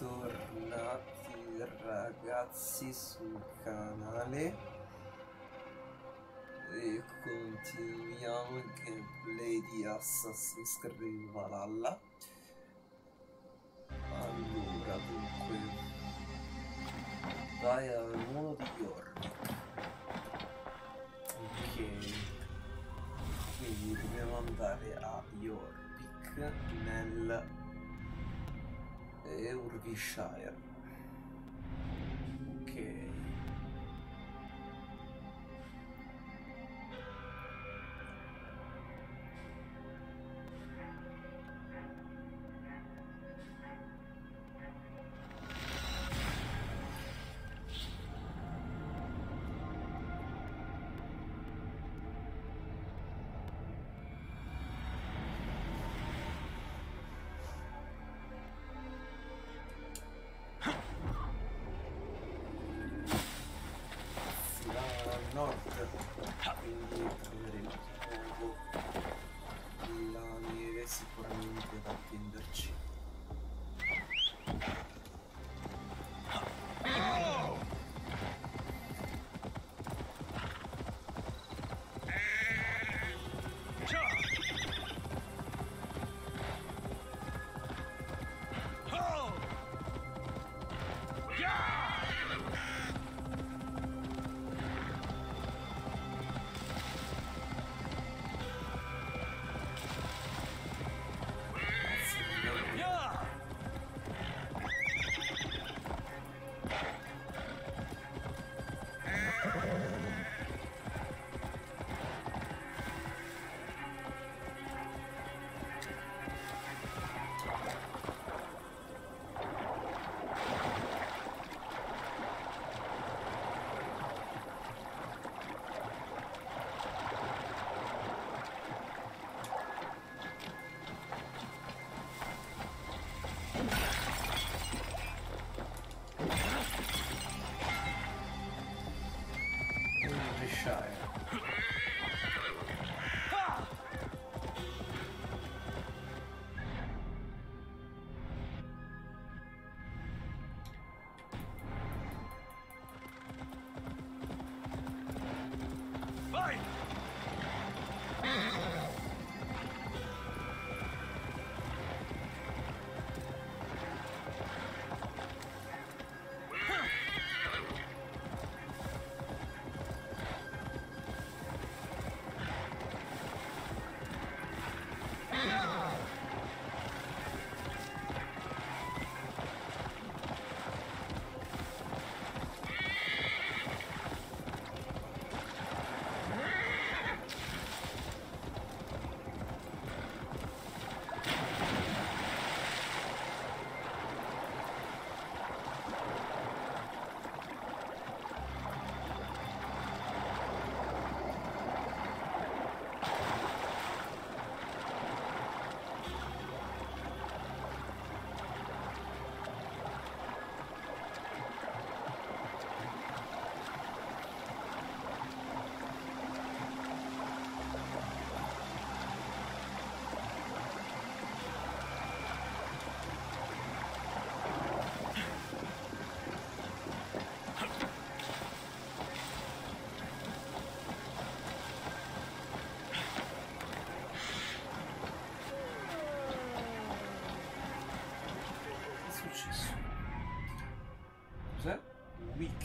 bentornati ragazzi sul canale. E continuiamo il gameplay di Assassin's Creed Valhalla. Allora dunque vai al muro di York. Ok. Quindi dobbiamo andare a York nel Eurvishire. Ok.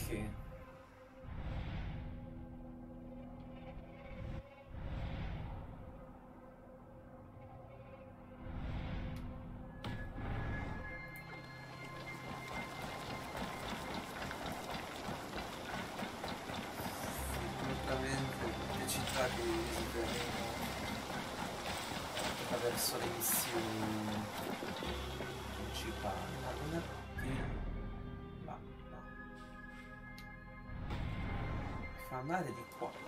Okay Mi fa andare di qua. Sì.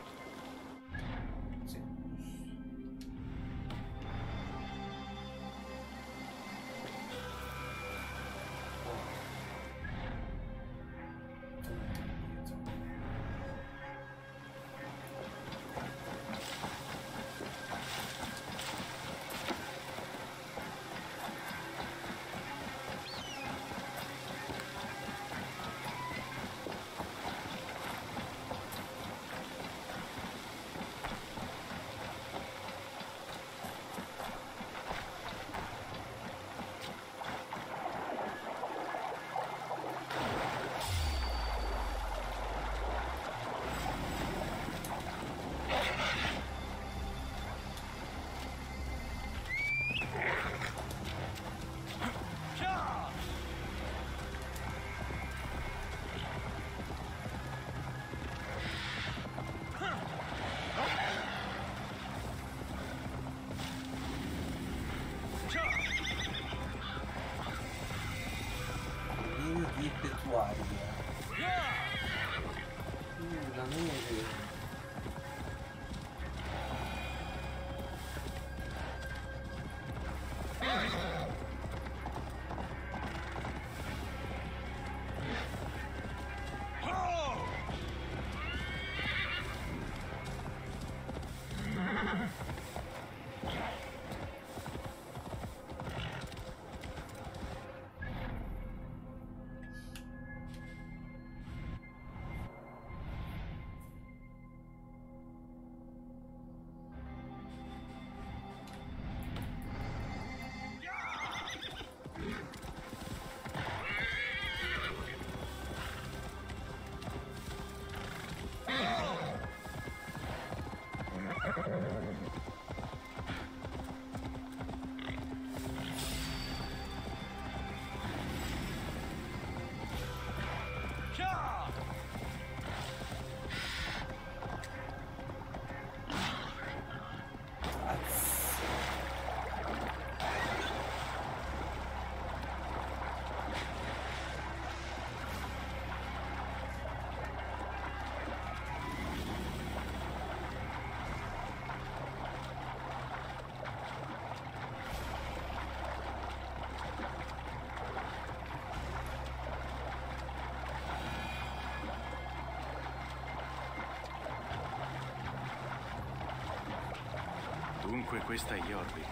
Dunque questa è Jorvik.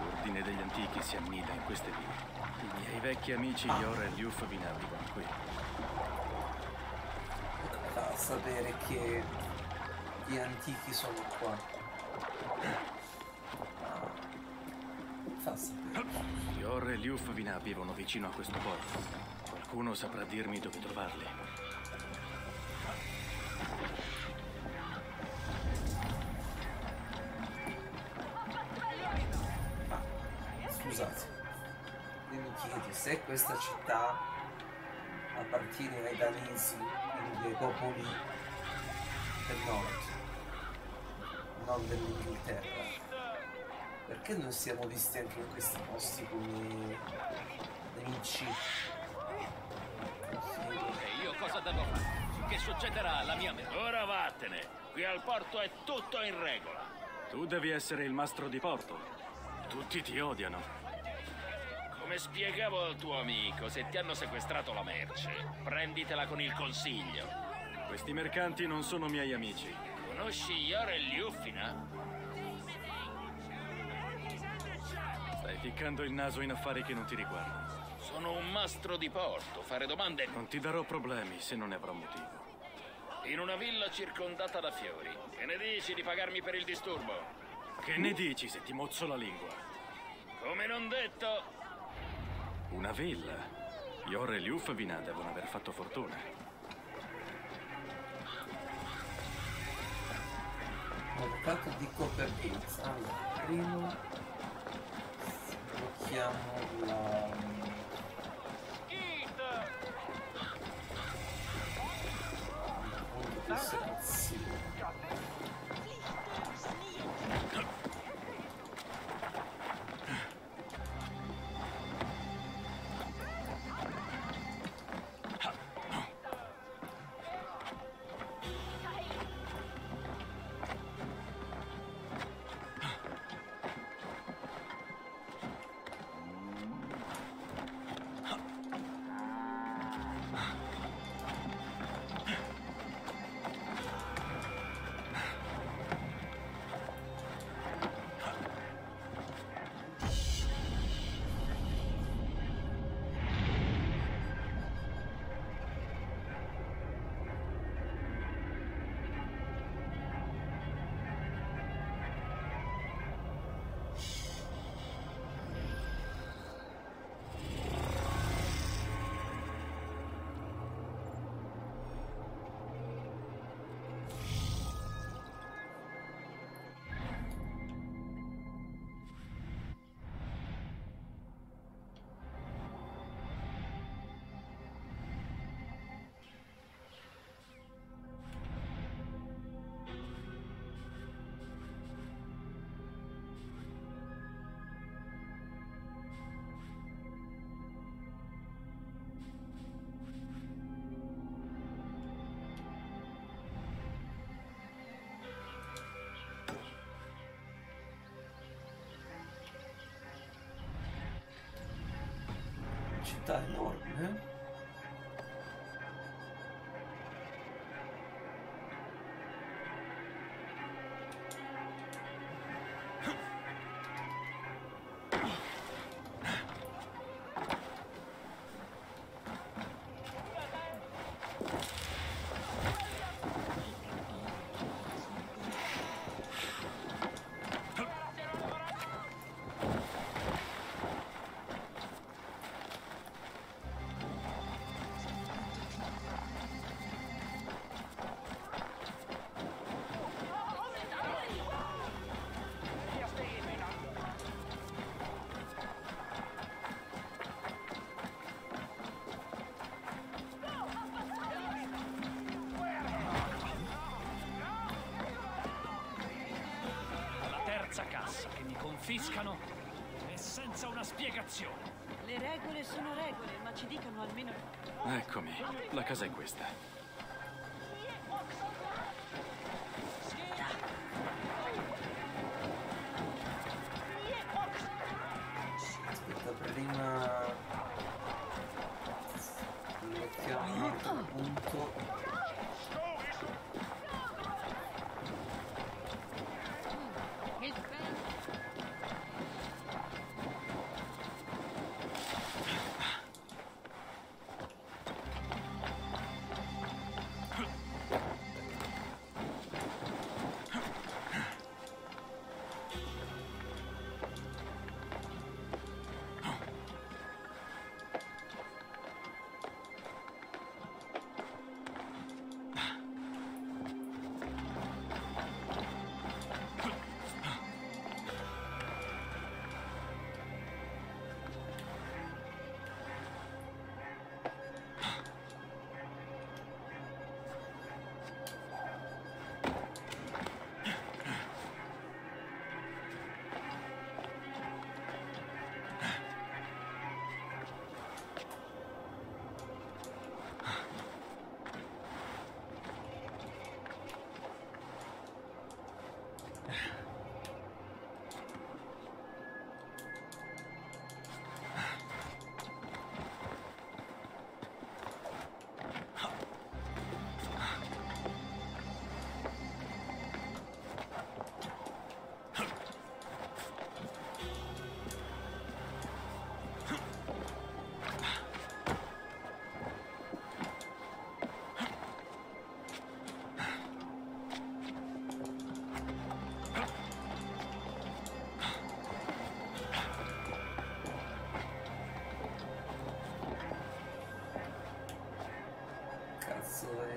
L'ordine degli antichi si annida in queste vie. I miei vecchi amici Yor e Ljufvin abitano qui. Fa sapere che gli antichi sono qua. Ah. Fa sapere. Yor e Ljufvin vivono vicino a questo porto. Qualcuno saprà dirmi dove trovarli. Appartiene ai danesi, quindi ai popoli del nord, non dell'Inghilterra, perché non siamo visti anche in questi posti come nemici? E io cosa devo fare? Che succederà alla mia mente? Ora vattene. Qui al porto è tutto in regola. Tu devi essere il mastro di porto. Tutti ti odiano. Come spiegavo al tuo amico, se ti hanno sequestrato la merce, prenditela con il consiglio. Questi mercanti non sono miei amici. Conosci Yor e Liuffina? Stai ficcando il naso in affari che non ti riguardano. Sono un mastro di porto. Fare domande Non ti darò problemi se non ne avrò motivo. in una villa circondata da fiori. Che ne dici di pagarmi per il disturbo? Che ne dici se ti mozzo la lingua? Come non detto, Una villa? Yor e Ljufvina devono aver fatto fortuna. Avvocato di Gates. Allora, primo blocchiamo la... punto di osservazione. città enorme. Confiscano e senza una spiegazione. Le regole sono regole, ma ci dicano almeno... Eccomi, la casa è questa. Aspetta, prima... Blocchiamo un punto.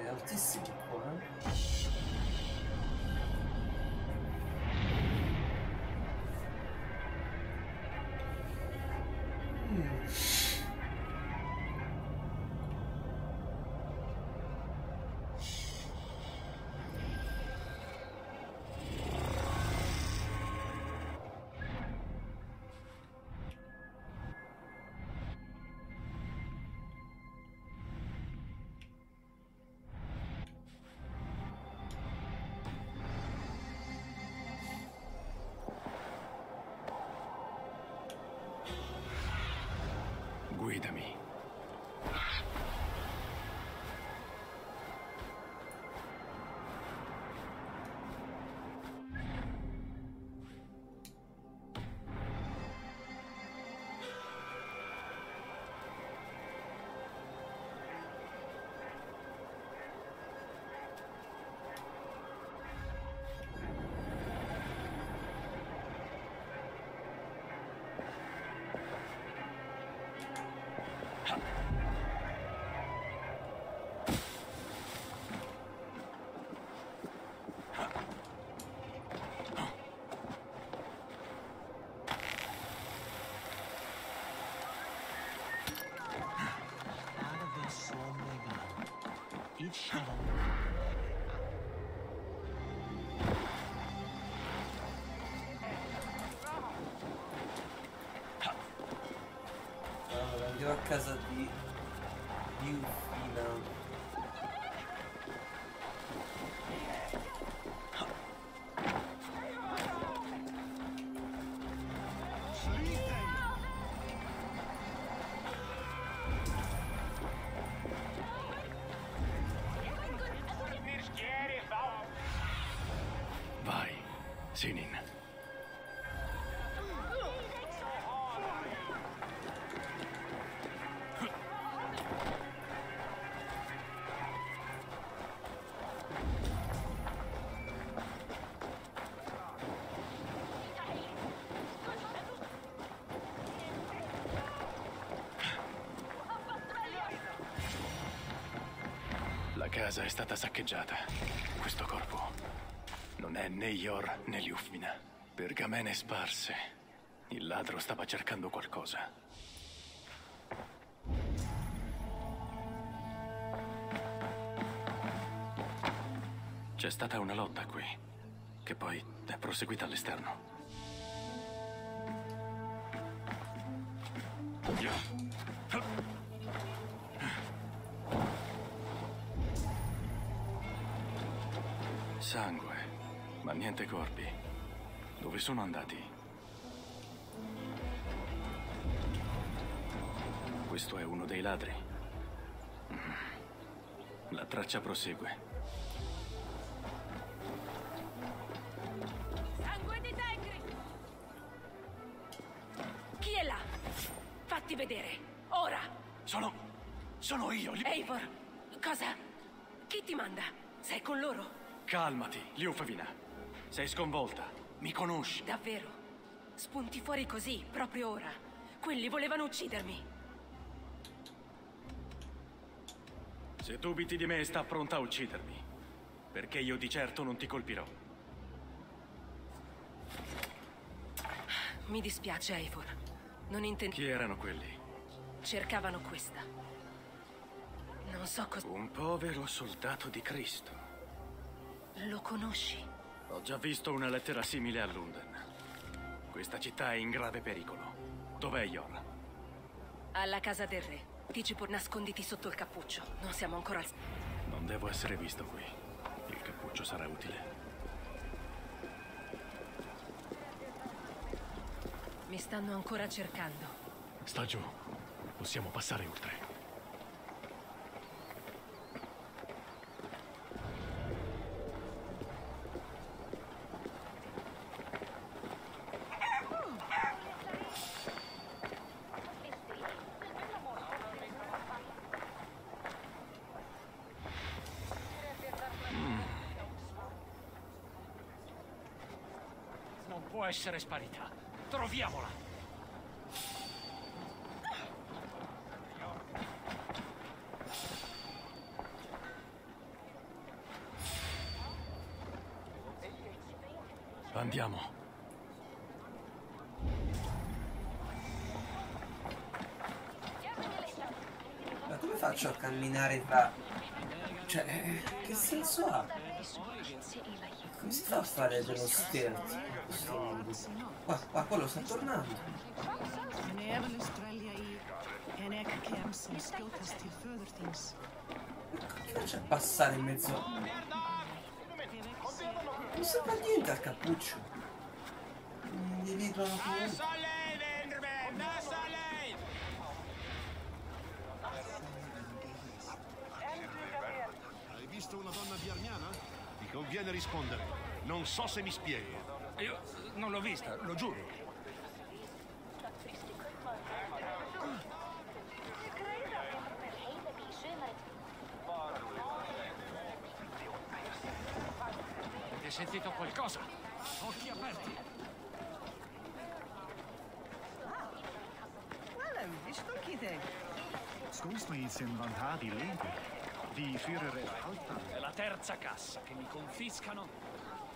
Altissimo qua, Each shuttle Allora, andiamo a casa di casa è stata saccheggiata. Questo corpo non è né Yor né Liufvina. Pergamene sparse. Il ladro stava cercando qualcosa. C'è stata una lotta qui, che poi è proseguita all'esterno. Sangue, niente corpi. Dove sono andati? Questo è uno dei ladri. Mm. La traccia prosegue. Sangue di Tegri! Chi è là? Fatti vedere, ora! Sono... sono io, Li... Eivor, cosa? Chi ti manda? Sei con loro? Calmati, Liufavina. Sei sconvolta. Mi conosci. Davvero? Spunti fuori così, proprio ora. Quelli volevano uccidermi. Se dubiti di me, sta pronta a uccidermi. Perché io di certo non ti colpirò. Mi dispiace, Eivor. Non intendo... Chi erano quelli? Cercavano questa. Non so cosa... Un povero soldato di Cristo. Lo conosci? Ho già visto una lettera simile a Lunden. Questa città è in grave pericolo. Dov'è Yor? Alla casa del re. Ticipur, nasconditi sotto il cappuccio. Non siamo ancora al... Non devo essere visto qui. Il cappuccio sarà utile. Mi stanno ancora cercando. Sta giù. Possiamo passare oltre. Non può essere sparita. Troviamola. Andiamo. Ma come faccio a camminare tra... Cioè, che senso ha? Come si fa a fare dello mondo? Qua, qua, quello sta tornando. En även Australia i en ek kemsen skiltas till födertings. Come faccio a passare in mezzo? Non sembra niente al cappuccio. Mi individuano comunque. Hai visto una donna biarmiana? Ti conviene rispondere. Non so se mi spiego. Io non l'ho vista, lo giuro. Avete sentito qualcosa? Occhi aperti. Skolsmid sin vantati lady. Vi Führer Altan. È la terza cassa che mi confiscano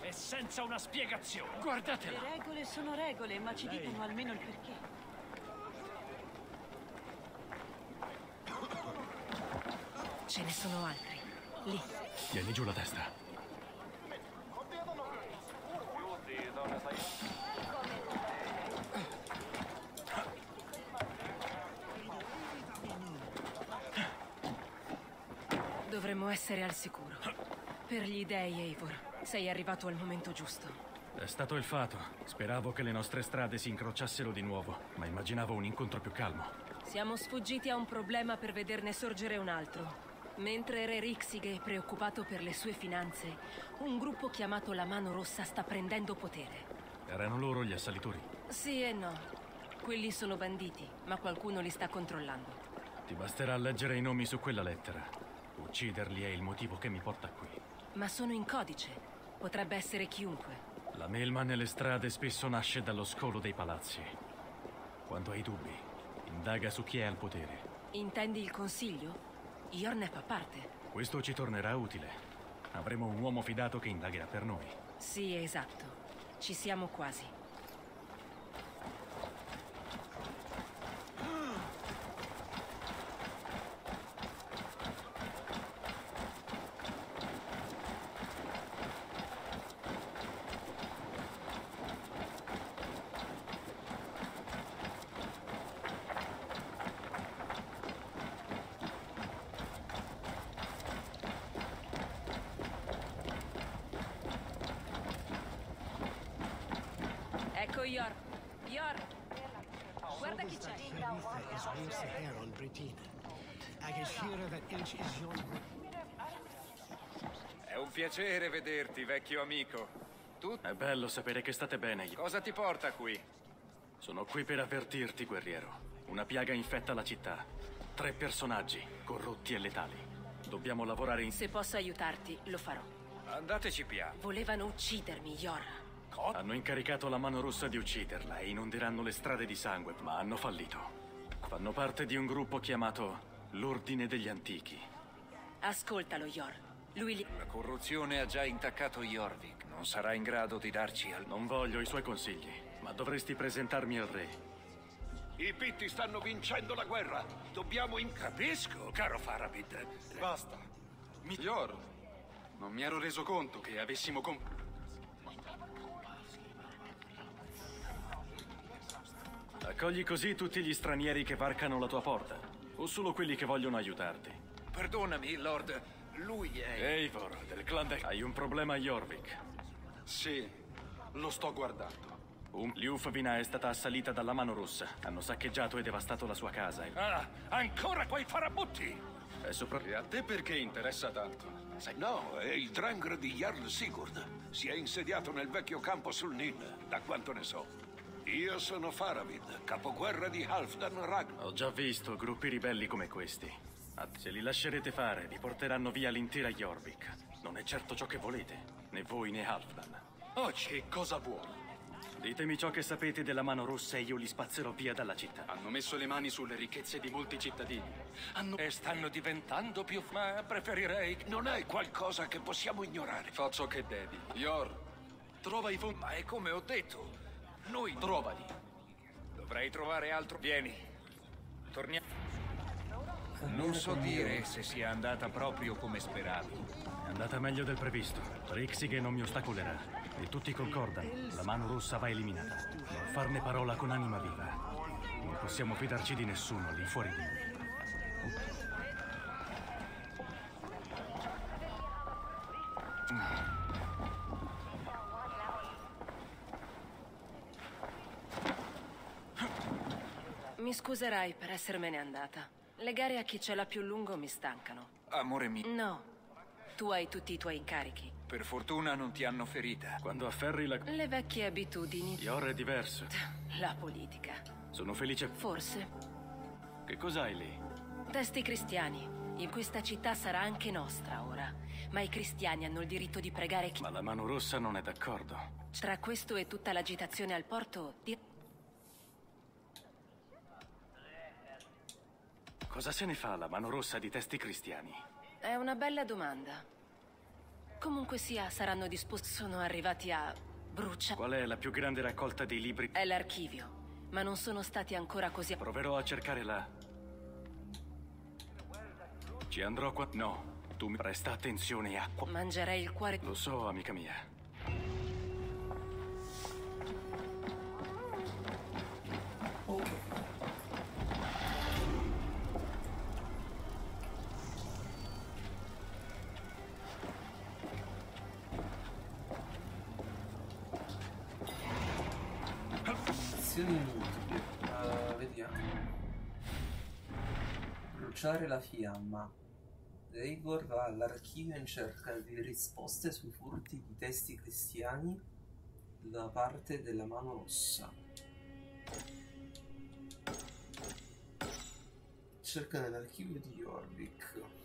e senza una spiegazione. Guardatela. Le regole sono regole, ma ci dicono almeno il perché. Ce ne sono altri. Lì. Tieni giù la testa. Dovremmo essere al sicuro. Per gli dei, Eivor, sei arrivato al momento giusto. È stato il fato. Speravo che le nostre strade si incrociassero di nuovo, ma immaginavo un incontro più calmo. Siamo sfuggiti a un problema per vederne sorgere un altro. Mentre Re Rixighe è preoccupato per le sue finanze, un gruppo chiamato la Mano Rossa sta prendendo potere. Erano loro gli assalitori. Sì e no. Quelli sono banditi, ma qualcuno li sta controllando. Ti basterà leggere i nomi su quella lettera. Ucciderli è il motivo che mi porta qui. Ma sono in codice. Potrebbe essere chiunque. La melma nelle strade spesso nasce dallo scolo dei palazzi. Quando hai dubbi, indaga su chi è al potere. Intendi il consiglio? Yorn ne fa parte. Questo ci tornerà utile. Avremo un uomo fidato che indagherà per noi. Sì, esatto. Ci siamo quasi. Ecco Yor. Yor! Guarda chi c'è. is winst her on Britain. Ag is here that inch is yon È un piacere vederti, vecchio amico. Tu È bello sapere che state bene. cosa ti porta qui? Sono qui per avvertirti, guerriero. Una piaga infetta la città. Tre personaggi, corrotti e letali. Dobbiamo lavorare in... Se posso aiutarti, lo farò. Andateci piano. Volevano uccidermi, Yor. Hanno incaricato la mano rossa di ucciderla e inonderanno le strade di sangue, ma hanno fallito. Fanno parte di un gruppo chiamato l'Ordine degli Antichi. Ascoltalo, Yor. Lui li... La corruzione ha già intaccato Jorvik. Non sarà in grado di darci al... Non voglio i suoi consigli, ma dovresti presentarmi al re. I pitti stanno vincendo la guerra. Dobbiamo in... Capisco, caro Farabid. Basta. Miglior. Non mi ero reso conto che avessimo comp... Accogli così tutti gli stranieri che varcano la tua porta, o solo quelli che vogliono aiutarti. Perdonami, Lord. Lui è... Eivor, del clan de... Hai un problema a Jorvik. Sì, lo sto guardando. Un... Liufvina è stata assalita dalla mano rossa. Hanno saccheggiato e devastato la sua casa. e- Ah, ancora quei farabutti! E sopra... E a te perché interessa tanto? No, è il Drangr di Jarl Sigurd. Si è insediato nel vecchio campo sul Nin, da quanto ne so. Io sono Faravid, capoguerra di Halfdan Ragnar. Ho già visto gruppi ribelli come questi. Ma se li lascerete fare, vi porteranno via l'intera Jorvik. Non è certo ciò che volete, né voi né Halfdan. Oggi cosa vuoi? Ditemi ciò che sapete della mano rossa e io li spazzerò via dalla città. Hanno messo le mani sulle ricchezze di molti cittadini. Hanno... E stanno diventando più... Ma preferirei... Non è qualcosa che possiamo ignorare. Fa ciò che devi. Yor, trova i fondi... Ma è come ho detto. Noi... Trovali. Dovrei trovare altro... Vieni. Torniamo. Non so dire se sia andata proprio come speravo. È andata meglio del previsto. Rixighe non mi ostacolerà. E tutti concordano. La mano rossa va eliminata. Non farne parola con anima viva. Non possiamo fidarci di nessuno lì fuori di noi. Mi scuserai per essermene andata. Le gare a chi ce l'ha più lungo mi stancano. Amore mio, No. Tu hai tutti i tuoi incarichi. per fortuna non ti hanno ferita. Quando afferri la... Le vecchie abitudini. Yor è diverso. La politica. Sono felice. Forse. Che cos'hai lì? Testi cristiani. In questa città sarà anche nostra ora. Ma i cristiani hanno il diritto di pregare chi... Ma la mano rossa non è d'accordo. Tra questo e tutta l'agitazione al porto... di- Cosa se ne fa la mano rossa di testi cristiani? È una bella domanda. Comunque sia, saranno disposti... Sono arrivati a... brucia... Qual è la più grande raccolta di libri? È l'archivio. Ma non sono stati ancora così... Proverò a cercare la... Ci andrò qua... No, tu mi presta attenzione acqua. Mangerei il cuore... Lo so, amica mia. Ok. Bruciare la fiamma. Eivor va all'archivio in cerca di risposte sui furti di testi cristiani da parte della mano rossa. Cerca nell'archivio di Jorvik.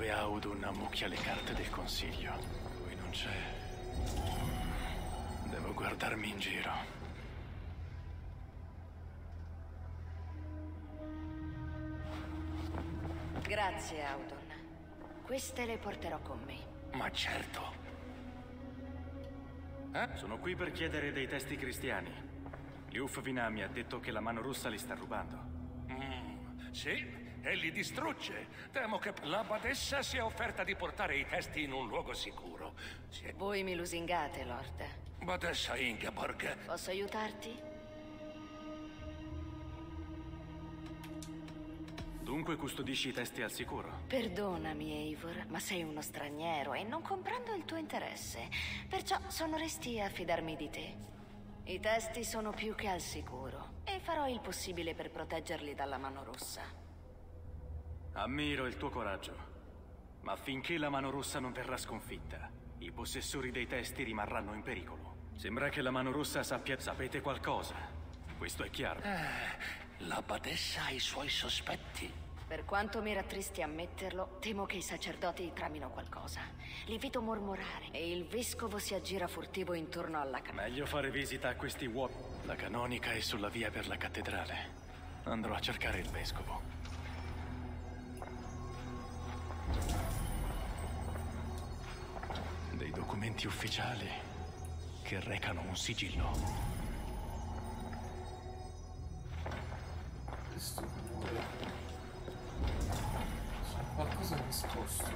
Dove Audun ammucchia le carte del consiglio. Qui non c'è. Devo guardarmi in giro. Grazie, Audon. Queste le porterò con me. Ma certo. Eh? Sono qui per chiedere dei testi cristiani. Liuf Vina mi ha detto che la mano russa li sta rubando. Mm, sì, e li distrugge. Temo che la badessa sia offerta di portare i testi in un luogo sicuro. Si è... Voi mi lusingate, Lord. Badessa Ingeborg. Posso aiutarti? Dunque custodisci i testi al sicuro? Perdonami, Eivor, ma sei uno straniero e non comprendo il tuo interesse. Perciò sono restia a fidarmi di te. I testi sono più che al sicuro e farò il possibile per proteggerli dalla mano rossa. Ammiro il tuo coraggio. Ma finché la mano rossa non verrà sconfitta, i possessori dei testi rimarranno in pericolo. Sembra che la mano rossa sappia... Sapete qualcosa. Questo è chiaro. Eh, la badessa ha i suoi sospetti. Per quanto mi rattristi ammetterlo, temo che i sacerdoti tramino qualcosa. Li vedo mormorare e il vescovo si aggira furtivo intorno alla canonica. Meglio fare visita a questi uomini. La canonica è sulla via per la cattedrale. Andrò a cercare il vescovo. Dei documenti ufficiali che recano un sigillo. Questo rumore. C'è qualcosa nascosto.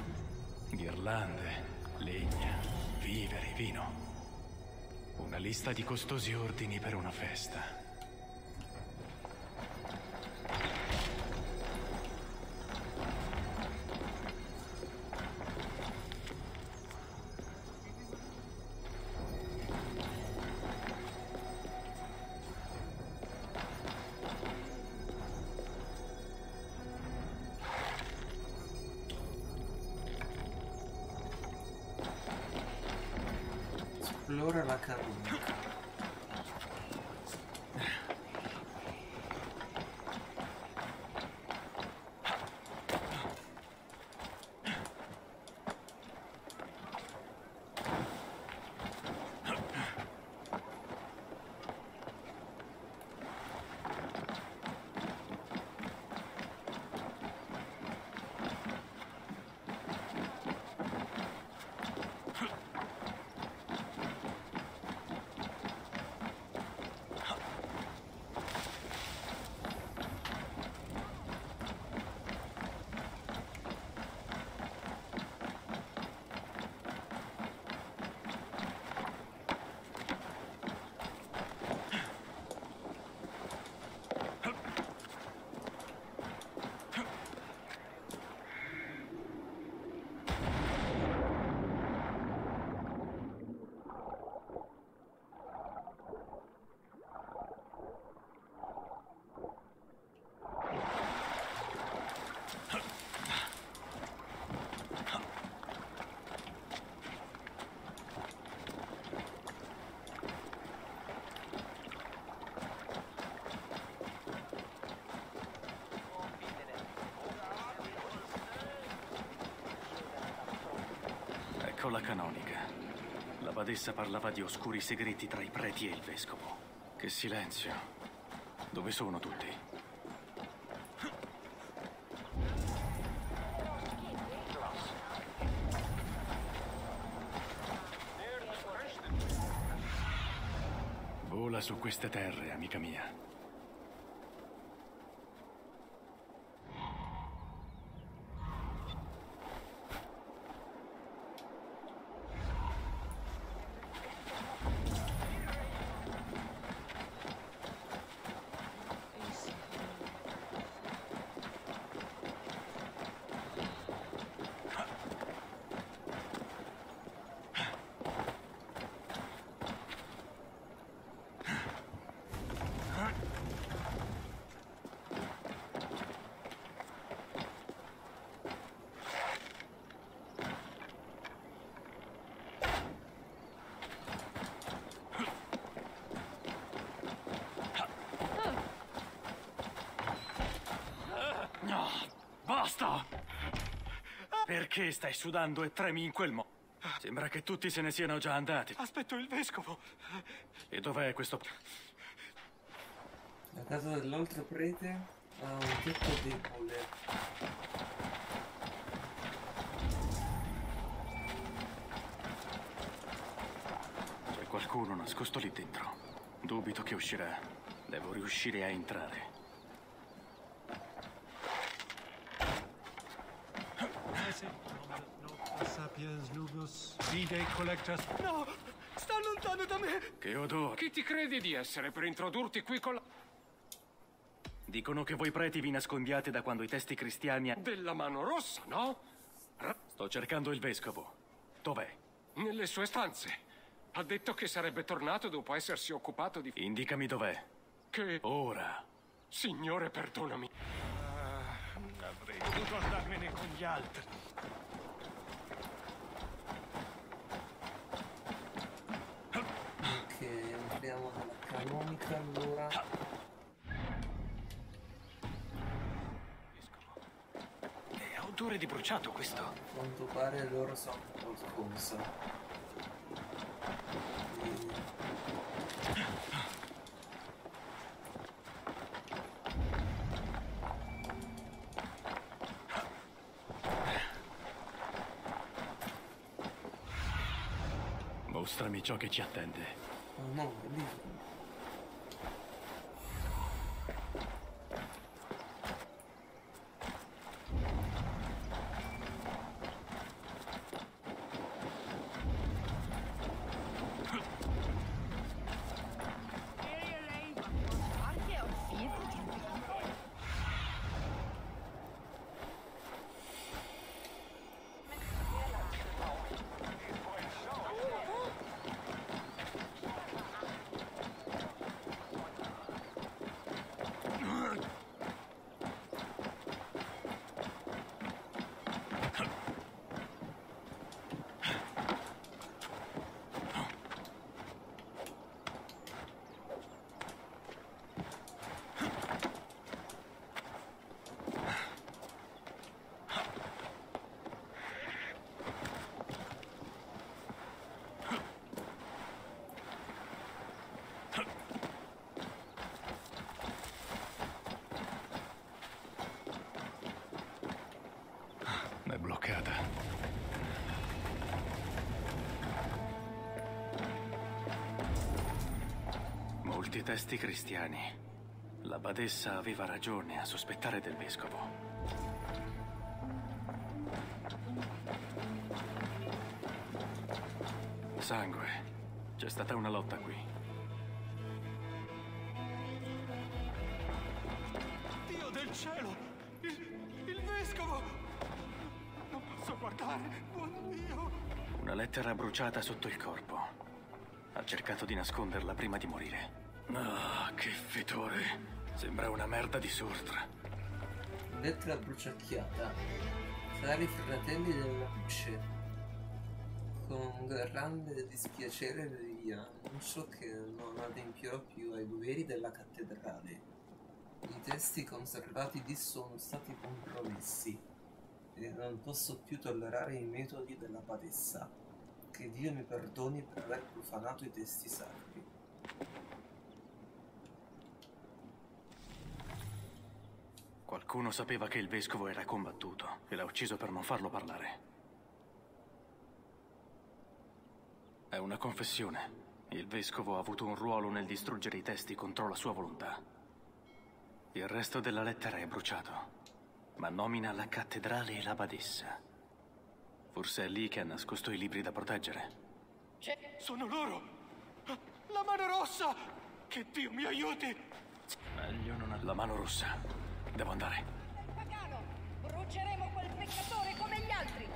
Ghirlande, legna, viveri, vino. Una lista di costosi ordini per una festa. Esplora la canonica. Ecco la canonica. La badessa parlava di oscuri segreti tra i preti e il vescovo. Che silenzio. Dove sono tutti? Vola su queste terre, amica mia. Perché stai sudando e tremi in quel modo? Sembra che tutti se ne siano già andati. Aspetto il vescovo. E dov'è questo... La casa dell'altro prete ha un tetto debole. C'è qualcuno nascosto lì dentro. Dubito che uscirà. Devo riuscire a entrare. Lubus vide collectas. No! Sta lontano da me! Che odore! Chi ti credi di essere per introdurti qui con la... Dicono che voi preti vi nascondiate da quando i testi cristiani... Della mano rossa, no? Sto cercando il vescovo. Dov'è? Nelle sue stanze. Ha detto che sarebbe tornato dopo essersi occupato di... Indicami dov'è. Che... Ora. Signore, perdonami. Avrei dovuto andarmene con gli altri. Ok, entriamo nella canonica allora. È odore di bruciato questo. A quanto pare loro sono qualcosa. Mostrami ciò che ci attende. Oh no, è lì. È bloccata. Molti testi cristiani. La badessa aveva ragione a sospettare del vescovo. Sangue. C'è stata una lotta qui. Dio del cielo! Il, il vescovo! Non posso guardare! Buon Dio! Una lettera bruciata sotto il corpo. Ha cercato di nasconderla prima di morire. Ah, che fetore. Sembra una merda di Surtra. Lettera bruciacchiata. Cari fratelli della luce. Con grande dispiacere vi annuncio che non adempierò più ai doveri della cattedrale. I testi conservati di sono stati compromessi e non posso più tollerare i metodi della badessa. Che Dio mi perdoni per aver profanato i testi sacri. Qualcuno sapeva che il vescovo era combattuto e l'ha ucciso per non farlo parlare. È una confessione. Il vescovo ha avuto un ruolo nel distruggere i testi contro la sua volontà. Il resto della lettera è bruciato, ma nomina la cattedrale e la badessa. Forse è lì che ha nascosto i libri da proteggere. Sono loro! La mano rossa! Che Dio mi aiuti! Meglio non... La mano rossa. Devo andare. Pagano! Bruceremo quel peccatore come gli altri!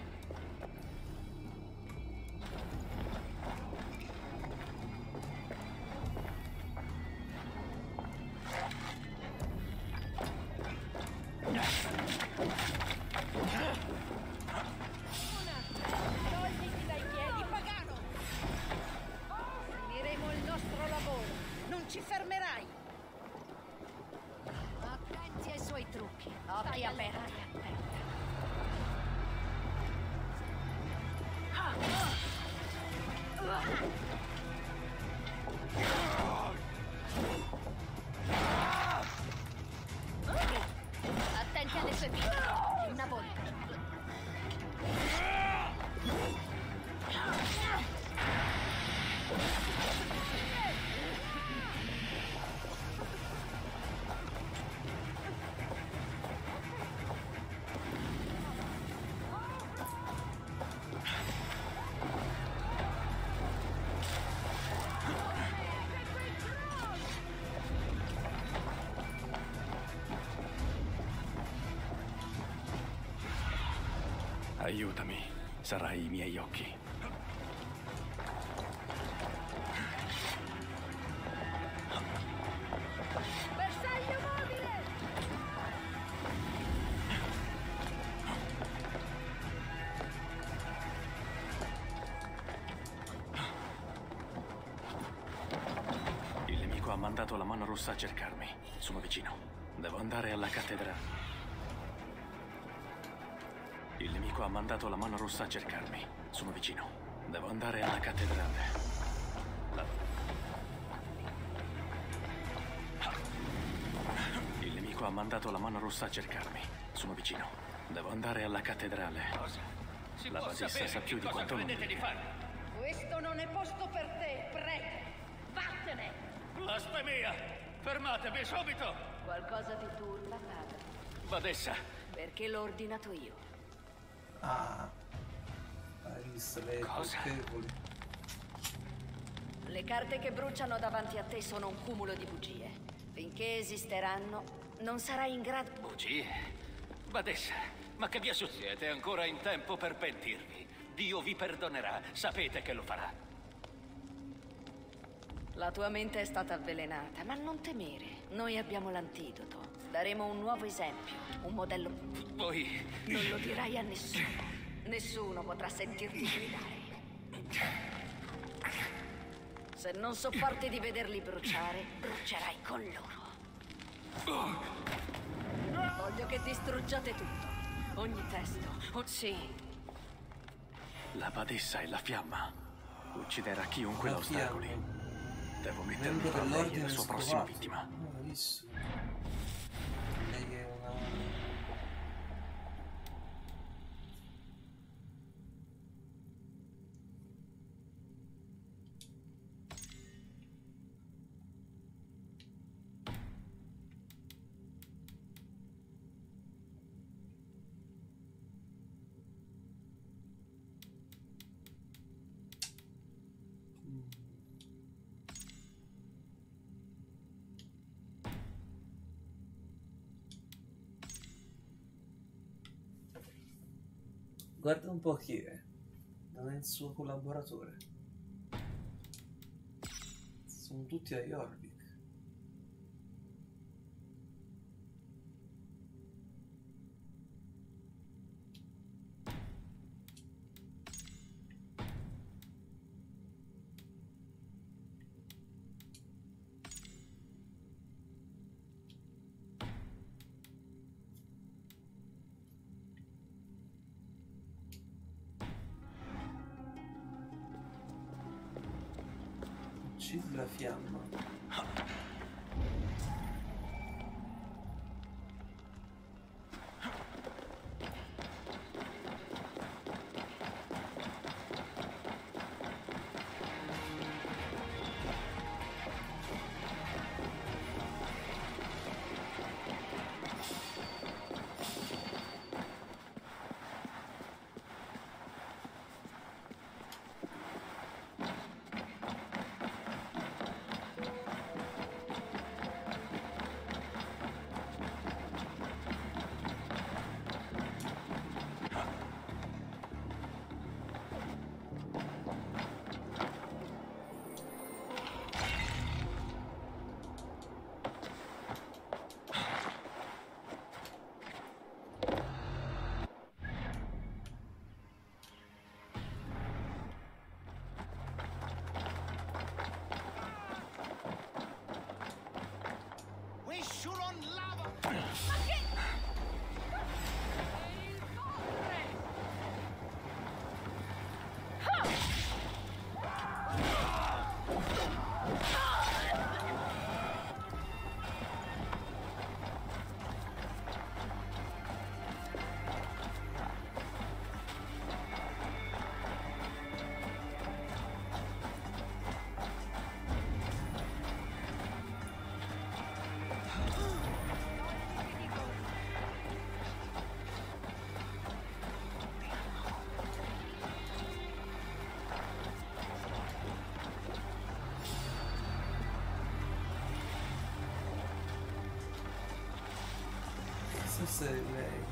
Aiutami, sarai i miei occhi. Bersaglio mobile! Il nemico ha mandato la mano rossa a cercarmi. Sono vicino. Devo andare alla cattedrale. Il nemico ha mandato la mano rossa a cercarmi. Sono vicino. Devo andare alla cattedrale. Il nemico ha mandato la mano rossa a cercarmi. Sono vicino. Devo andare alla cattedrale. Si La badessa sa più di cosa quanto non di fare? Questo non è posto per te, prego. Vattene! Blasfemia! Fermatevi subito! Qualcosa ti turba, padre? Badessa, Perché l'ho ordinato io. Ah. Hai visto le colpevoli. Le carte che bruciano davanti a te sono un cumulo di bugie. Finché esisteranno, non sarai in grado... bugie. Badessa, ma che vi? Siete ancora in tempo per pentirvi. Dio vi perdonerà, sapete che lo farà. La tua mente è stata avvelenata, ma non temere. Noi abbiamo l'antidoto. Daremo un nuovo esempio, un modello... Voi... Non lo dirai a nessuno. Nessuno potrà sentirti gridare. Se non sopporti di vederli bruciare, brucerai con loro. Voglio che distruggiate tutto. Ogni testo. Oh, sì. La badessa e la fiamma. Ucciderà chiunque la La ostacoli. Devo mettermi Membro fra lei e dell'ordine la sua prossima vittima. Non Guarda un po' chi è. Non è il suo collaboratore. Sono tutti a Jorvik. Chissà se è lei.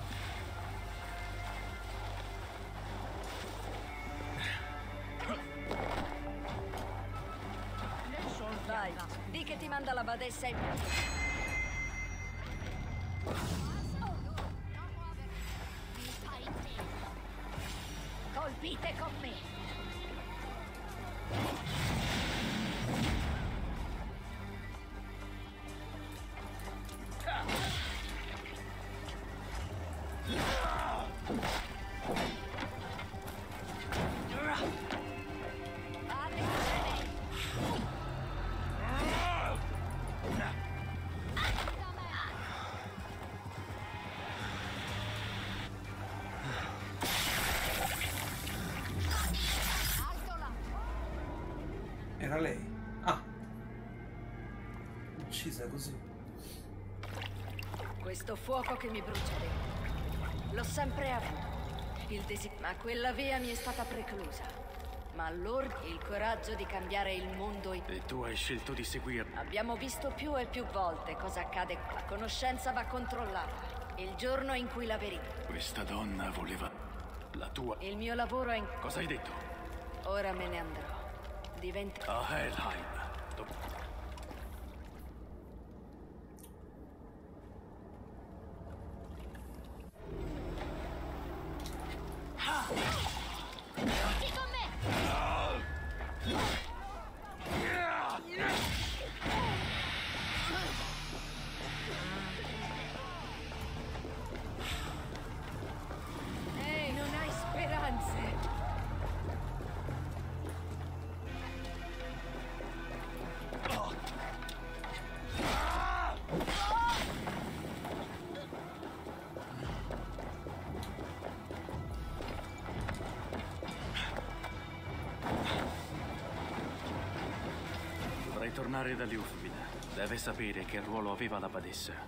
Vai, di che ti manda la badessa in... Questo fuoco che mi brucia dentro. L'ho sempre avuto. Il desiderio. Ma quella via mi è stata preclusa. Ma l'ordine, il coraggio di cambiare il mondo in... E tu hai scelto di seguirmi. Abbiamo visto più e più volte cosa accade qua. La conoscenza va controllata. Il giorno in cui la verità. Questa donna voleva la tua. Il mio lavoro è in... Cosa hai detto? Ora me ne andrò. Diventa... A Helheim. Tornare da Liufvin. Deve sapere che ruolo aveva la badessa.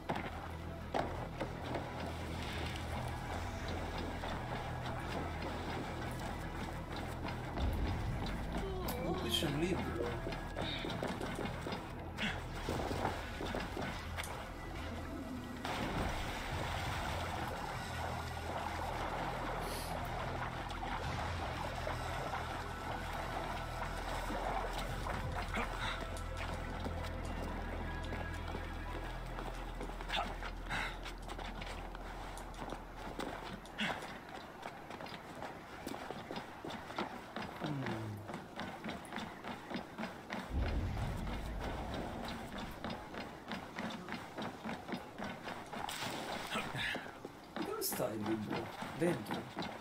Dove sta il libro? Dentro?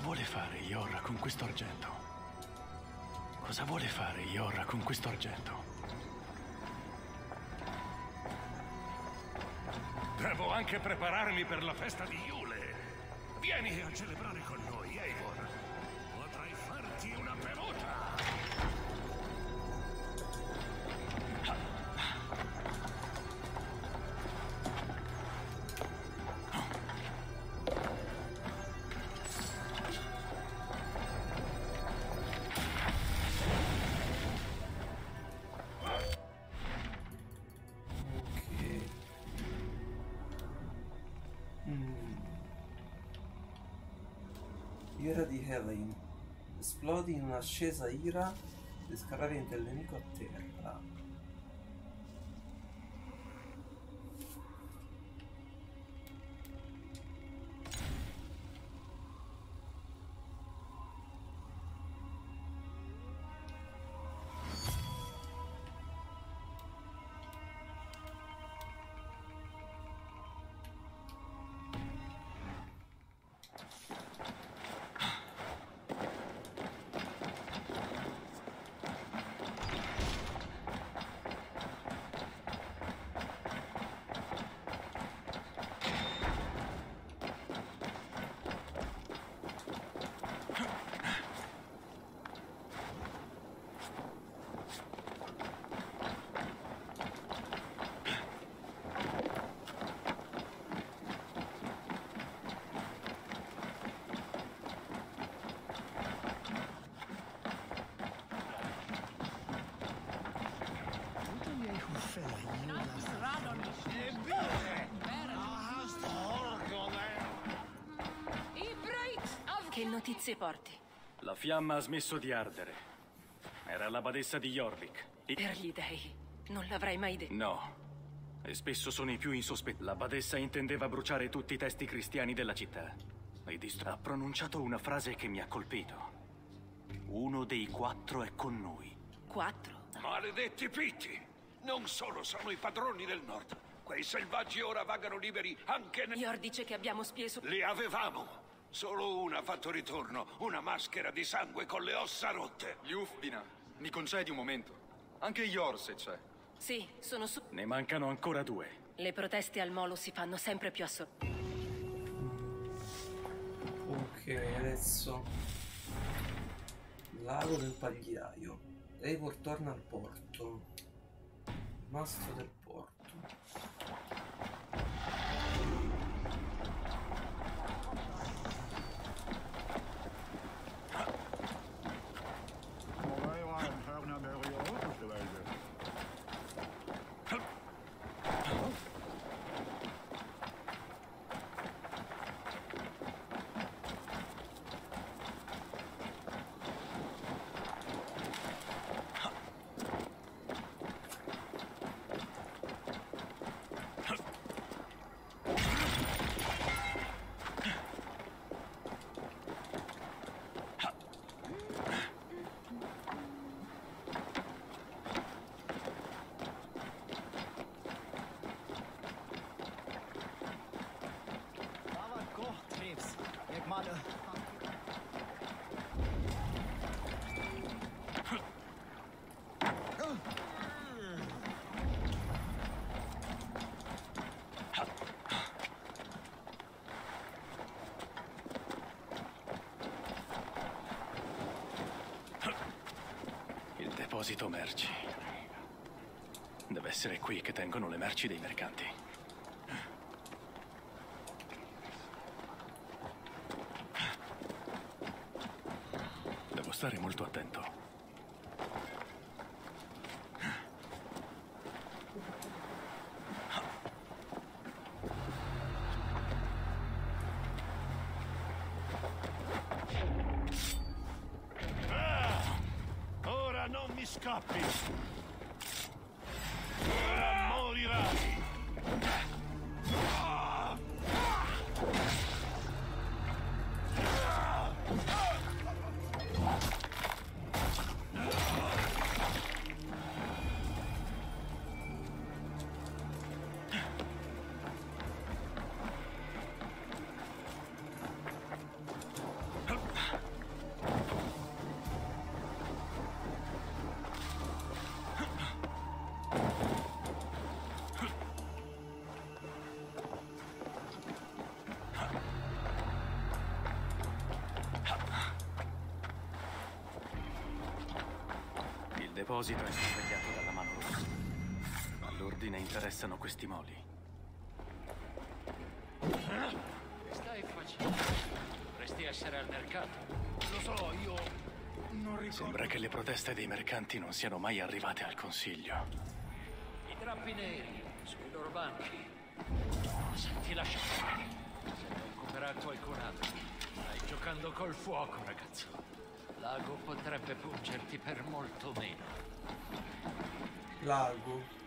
Vuole fare Iorra con questo argento? Cosa vuole fare Iorra con questo argento? Devo anche prepararmi per la festa di Yule. Vieni a celebrare Esplodi in un'ascesa ira e scaraventa il nemico a terra. Fiamma ha smesso di ardere. Era la badessa di Jorvik. I- Per gli dei. Non l'avrei mai detto. No. E spesso sono i più insospetti. La badessa intendeva bruciare tutti i testi cristiani della città. E dist- ha pronunciato una frase che mi ha colpito. Uno dei quattro è con noi. Quattro? Maledetti pitti! Non solo sono i padroni del nord. Quei selvaggi ora vagano liberi anche nel... Yor dice che abbiamo spieso... Li avevamo! Solo una ha fatto ritorno, una maschera di sangue con le ossa rotte. Yufbina, mi concedi un momento. Anche Yor se c'è. Sì, sono su... Ne mancano ancora due. Le proteste al molo si fanno sempre più assor... Ok, adesso. Lago del pagliaio. Eivor torna al porto. Mastro del deposito merci. Deve essere qui che tengono le merci dei mercanti. Devo stare molto attento. Ora non mi deposito è sorvegliato dalla mano rossa. All'ordine interessano questi moli. Che stai facendo? Dovresti essere al mercato. Lo so, io non ricordo. Sembra che le proteste dei mercanti non siano mai arrivate al Consiglio. I drappi neri sui loro banchi. Senti, lascia stare. Se ne occuperà qualcun altro. Stai giocando col fuoco, ragazzo. L'ago potrebbe pungerti per molto meno. Lago.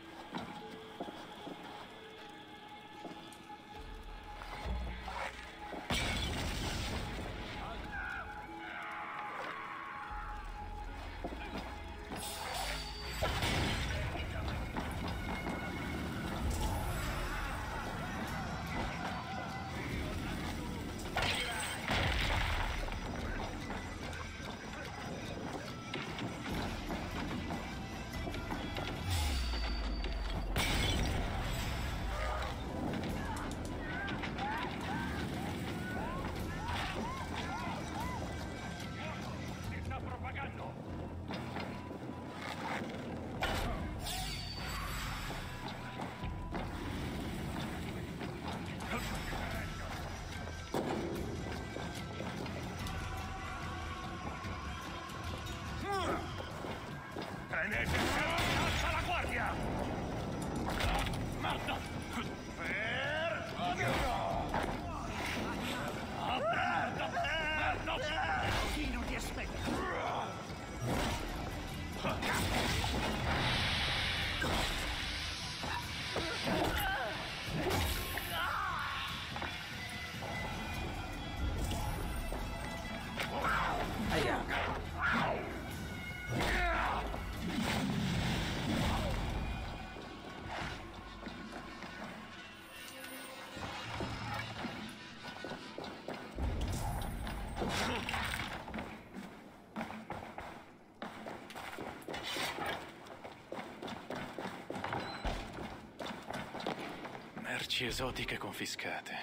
Merci esotiche confiscate.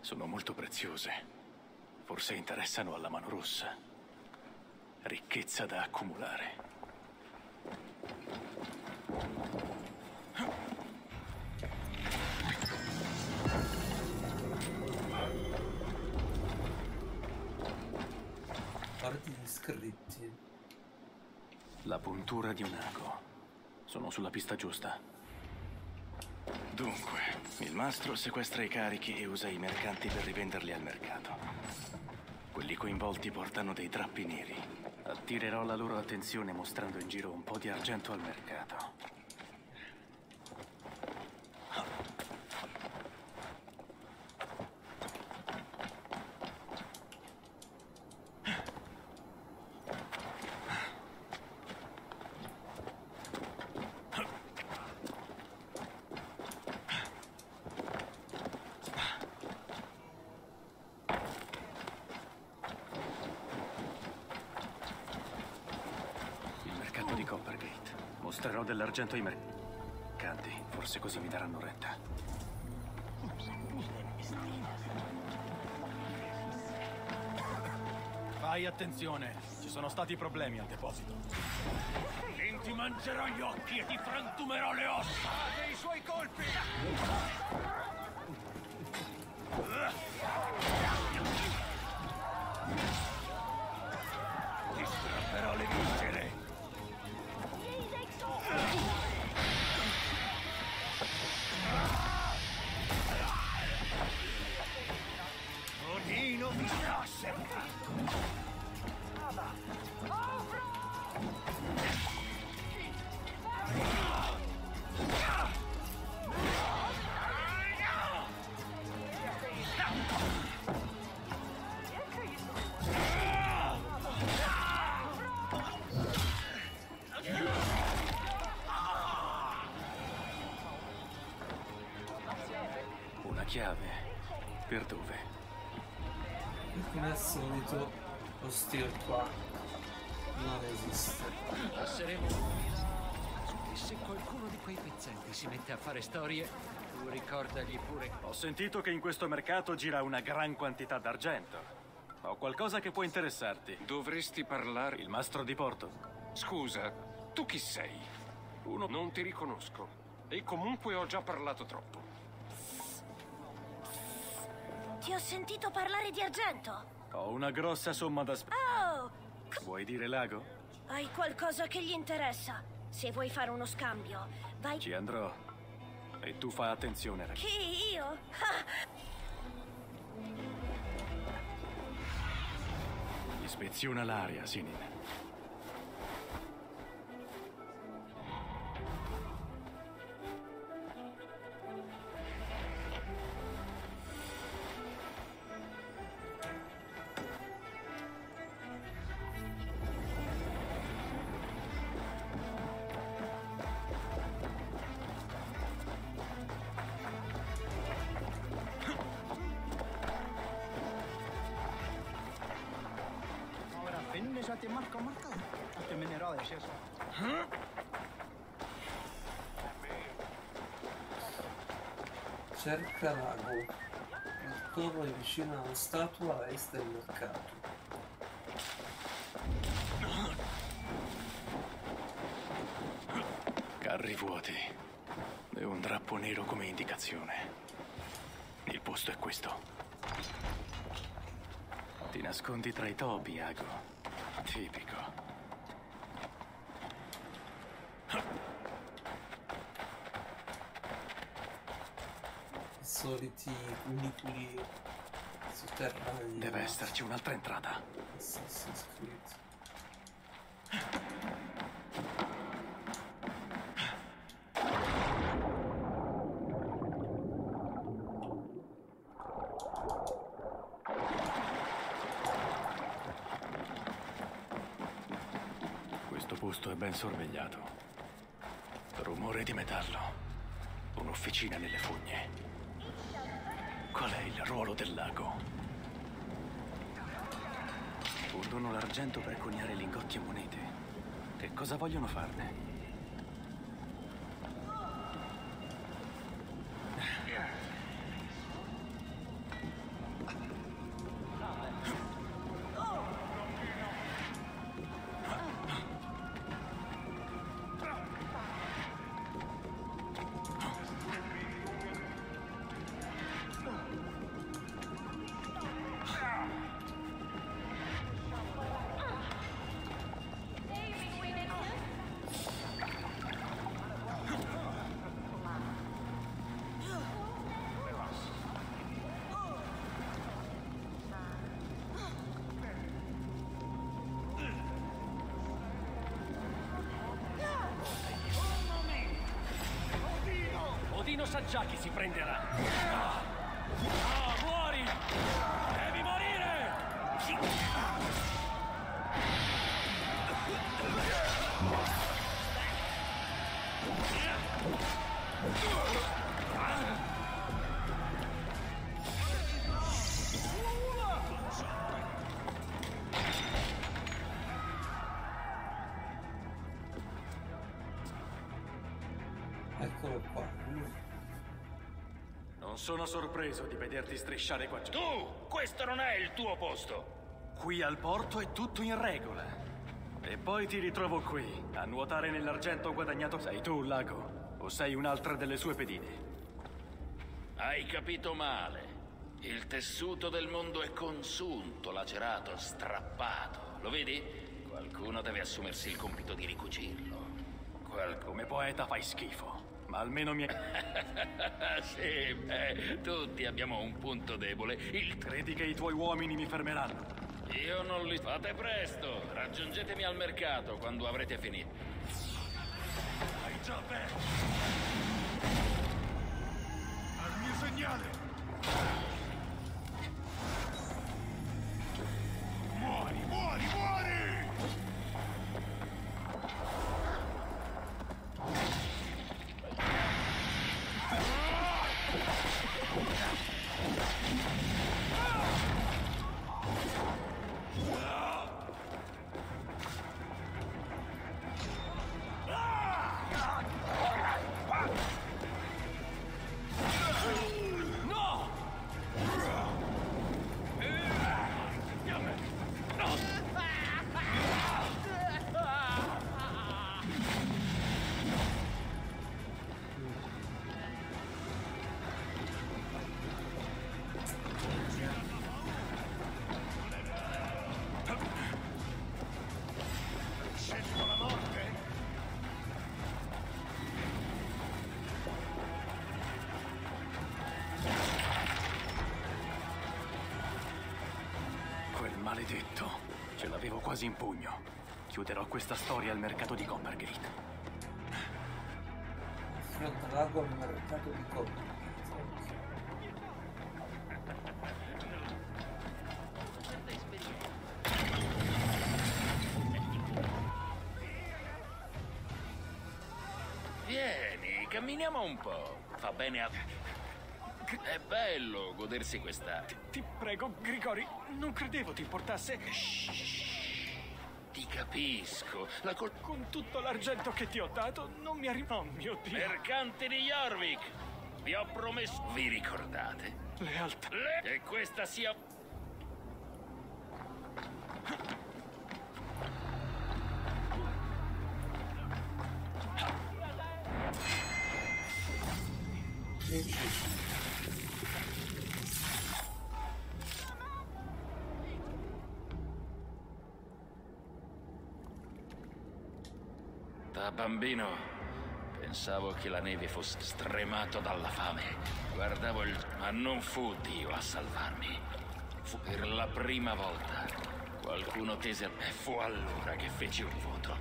Sono molto preziose. Forse interessano alla mano rossa. Ricchezza da accumulare. La puntura di un ago. Sono sulla pista giusta. Il mastro sequestra i carichi e usa i mercanti per rivenderli al mercato. Quelli coinvolti portano dei drappi neri. Attirerò la loro attenzione mostrando in giro un po' di argento al mercato. Il mercato di Coppergate. Mostrerò dell'argento ai mercanti. Forse così mi daranno retta. Fai attenzione, ci sono stati problemi al deposito. Lin ti mangerò gli occhi e ti frantumerò le ossa! dei suoi colpi! Chiave. Per dove? E come al solito lo Steel qua non esiste. Passeremo E se qualcuno di quei pezzenti si mette a fare storie, tu ricordagli pure. Ho sentito che in questo mercato gira una gran quantità d'argento. Ho qualcosa che può interessarti. Dovresti parlare. Il mastro di Porto. Scusa, Tu chi sei? Uno, non ti riconosco. E comunque ho già parlato troppo. Ti ho sentito parlare di argento. Ho una grossa somma da sp... Oh, Vuoi dire lago? hai qualcosa che gli interessa. Se vuoi fare uno scambio, vai... Ci andrò. E tu fai attenzione, ragazzi. Chi, io? Ah, Ispeziona l'area, Sinin. L'ago. Il toro è vicino a statua a est del mercato. Carri vuoti. E un drappo nero come indicazione. Il posto è questo. Ti nascondi tra i topi, Ago. Tipico. I soliti cunicoli sotterranei. Deve esserci un'altra entrata. Assassin's Creed. Questo posto è ben sorvegliato. Rumore di metallo. Un'officina nelle fogne. Qual è il ruolo del lago? Fondono l'argento per coniare lingotti e monete. Che cosa vogliono farne? Già chi si prenderà. Sono sorpreso di vederti strisciare qua giù. Tu! Questo non è il tuo posto! Qui al porto è tutto in regola. E poi ti ritrovo qui, a nuotare nell'argento guadagnato. Sei tu, Lago? O sei un'altra delle sue pedine? Hai capito male. Il tessuto del mondo è consunto, lacerato, strappato. Lo vedi? Qualcuno deve assumersi il compito di ricucirlo. Qualcuno. Come poeta fai schifo. Ma almeno mi... sì, beh, tutti abbiamo un punto debole. Il... Credi che i tuoi uomini mi fermeranno? Io non li... Fate presto! Raggiungetemi al mercato quando avrete finito. Hai già aperto! Al mio segnale! Quasi in pugno. Chiuderò questa storia al mercato di Coppergate. Affronta l'ago al mercato di Coppergate. Vieni, camminiamo un po'. Fa bene a... È bello godersi questa... Ti prego, Grigori, non credevo ti importasse. Ti capisco. La col... Con tutto l'argento che ti ho dato, non mi arriva. Oh mio Dio. Mercanti di Jorvik! Vi ho promesso... Vi ricordate? Lealtà. Le... Che questa sia... bambino pensavo che la neve fosse stremato dalla fame. Guardavo il... ma non fu Dio a salvarmi. Fu per la prima volta. Qualcuno tese... E fu allora che feci un voto.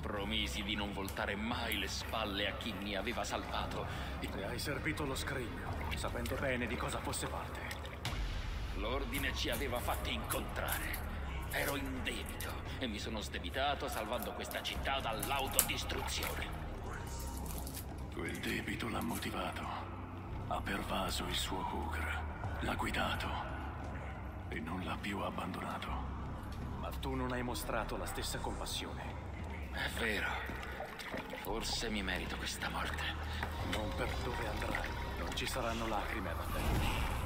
Promisi di non voltare mai le spalle a chi mi aveva salvato. E hai servito lo scrigno, sapendo bene di cosa fosse parte. L'ordine ci aveva fatti incontrare. Ero in debito e mi sono sdebitato salvando questa città dall'autodistruzione. Quel debito l'ha motivato. Ha pervaso il suo Hooker. L'ha guidato. E non l'ha più abbandonato. Ma tu non hai mostrato la stessa compassione. È vero. Forse mi merito questa morte. Non per dove andrai. Non ci saranno lacrime a battere.